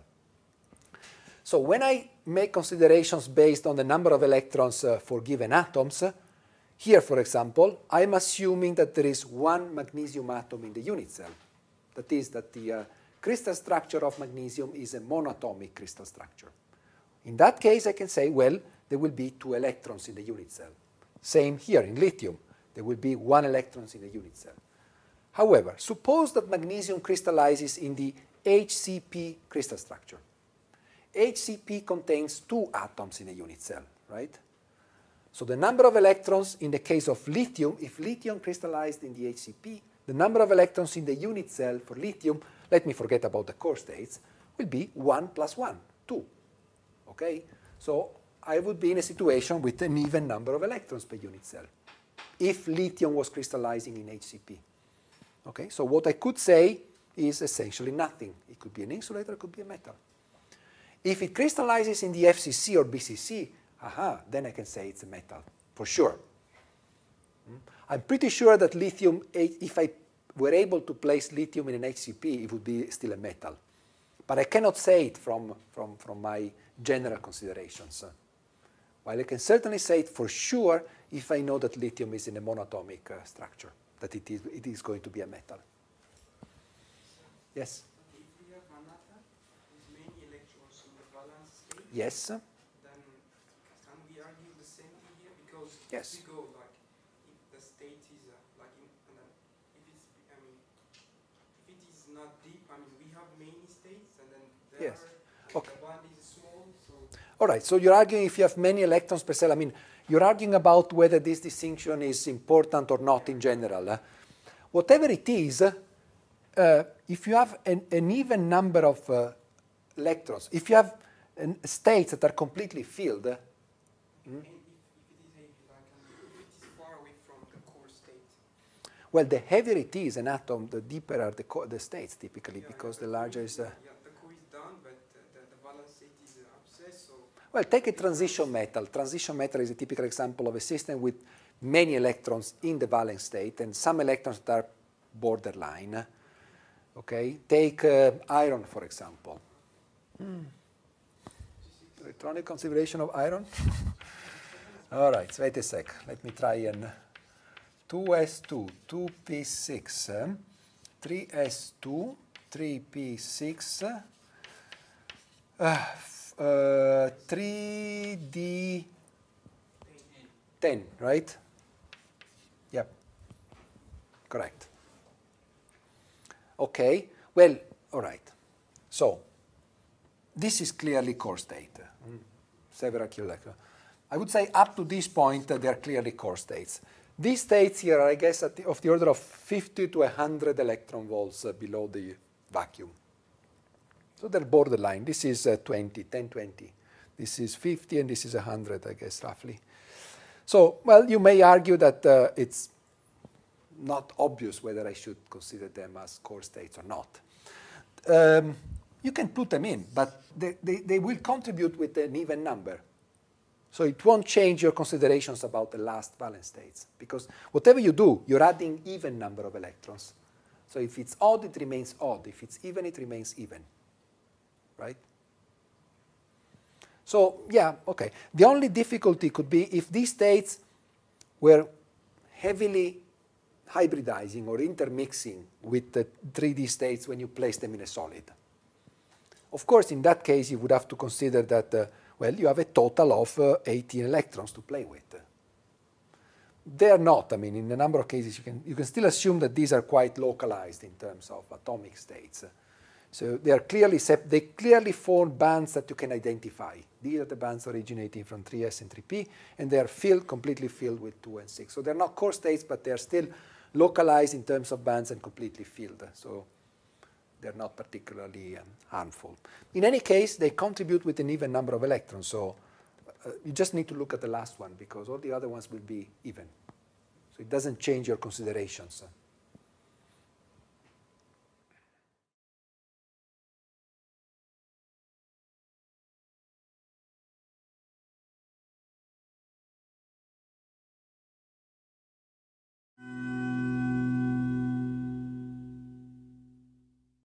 So when I make considerations based on the number of electrons uh, for given atoms, here, for example, I'm assuming that there is one magnesium atom in the unit cell. That is, that the uh, crystal structure of magnesium is a monatomic crystal structure. In that case, I can say, well, there will be two electrons in the unit cell. Same here in lithium. There will be one electron in the unit cell. However, suppose that magnesium crystallizes in the HCP crystal structure. HCP contains two atoms in a unit cell, right? So the number of electrons in the case of lithium, if lithium crystallized in the HCP, the number of electrons in the unit cell for lithium, let me forget about the core states, will be 1 plus 1, 2. Okay? So I would be in a situation with an even number of electrons per unit cell if lithium was crystallizing in HCP. Okay? So what I could say is essentially nothing. It could be an insulator, it could be a metal. If it crystallizes in the FCC or BCC, aha, then I can say it's a metal, for sure. Hmm? I'm pretty sure that lithium, if I were able to place lithium in an HCP, it would be still a metal. But I cannot say it from, from, from my general considerations. While I can certainly say it for sure if I know that lithium is in a monatomic uh, structure, that it is, it is going to be a metal. Yes? If we have an atom with many electrons in the valence state, Yes? then can we argue the same thing here? Because Yes. if we go like if the state is uh, like in, and then if it's I mean if it is not deep, I mean we have many states and then there Yes. are Okay. the band is small, so All right, so you're arguing if you have many electrons per cell. I mean, you're arguing about whether this distinction is important or not in general. Whatever it is, uh, if you have an, an even number of uh, electrons, if you have uh, states that are completely filled, uh, Mm. And if, if it is heavy, like um, if it is far away from the core state, Well, the heavier it is an atom, the deeper are the, the states typically, yeah, because the larger is the. yeah, the core is down, but uh, the, the valence state is uh, abscess, so Well, take a transition metal. Transition metal is a typical example of a system with many electrons in the valence state and some electrons that are borderline. Okay, take uh, iron for example. Electronic configuration of iron. *laughs* All right, wait a sec. Let me try and 2s2, 2p6, eh? 3s2, 3p6, uh, uh, 3d10, right? Yep, correct. Okay, well, all right. So, this is clearly core state. Mm, Several. I would say up to this point, uh, they are clearly core states. These states here are, I guess, the, of the order of 50 to 100 electron volts uh, below the vacuum. So they're borderline. This is uh, 20, 10, 20. This is 50, and this is 100, I guess, roughly. So, well, you may argue that uh, it's not obvious whether I should consider them as core states or not. Um, you can put them in, but they, they, they will contribute with an even number. So it won't change your considerations about the last valence states, because whatever you do, you're adding even number of electrons. So if it's odd, it remains odd. If it's even, it remains even. Right? So yeah, okay. The only difficulty could be if these states were heavily hybridizing or intermixing with the 3D states when you place them in a solid. Of course, in that case, you would have to consider that, uh, well, you have a total of uh, 18 electrons to play with. They are not. I mean, in a number of cases, you can, you can still assume that these are quite localized in terms of atomic states. So they are clearly sep- they clearly form bands that you can identify. These are the bands originating from 3s and 3p, and they are filled completely filled with 2 and 6. So they're not core states, but they are still localized in terms of bands and completely filled. So they're not particularly um, harmful. In any case, they contribute with an even number of electrons. So uh, you just need to look at the last one because all the other ones will be even. So it doesn't change your considerations.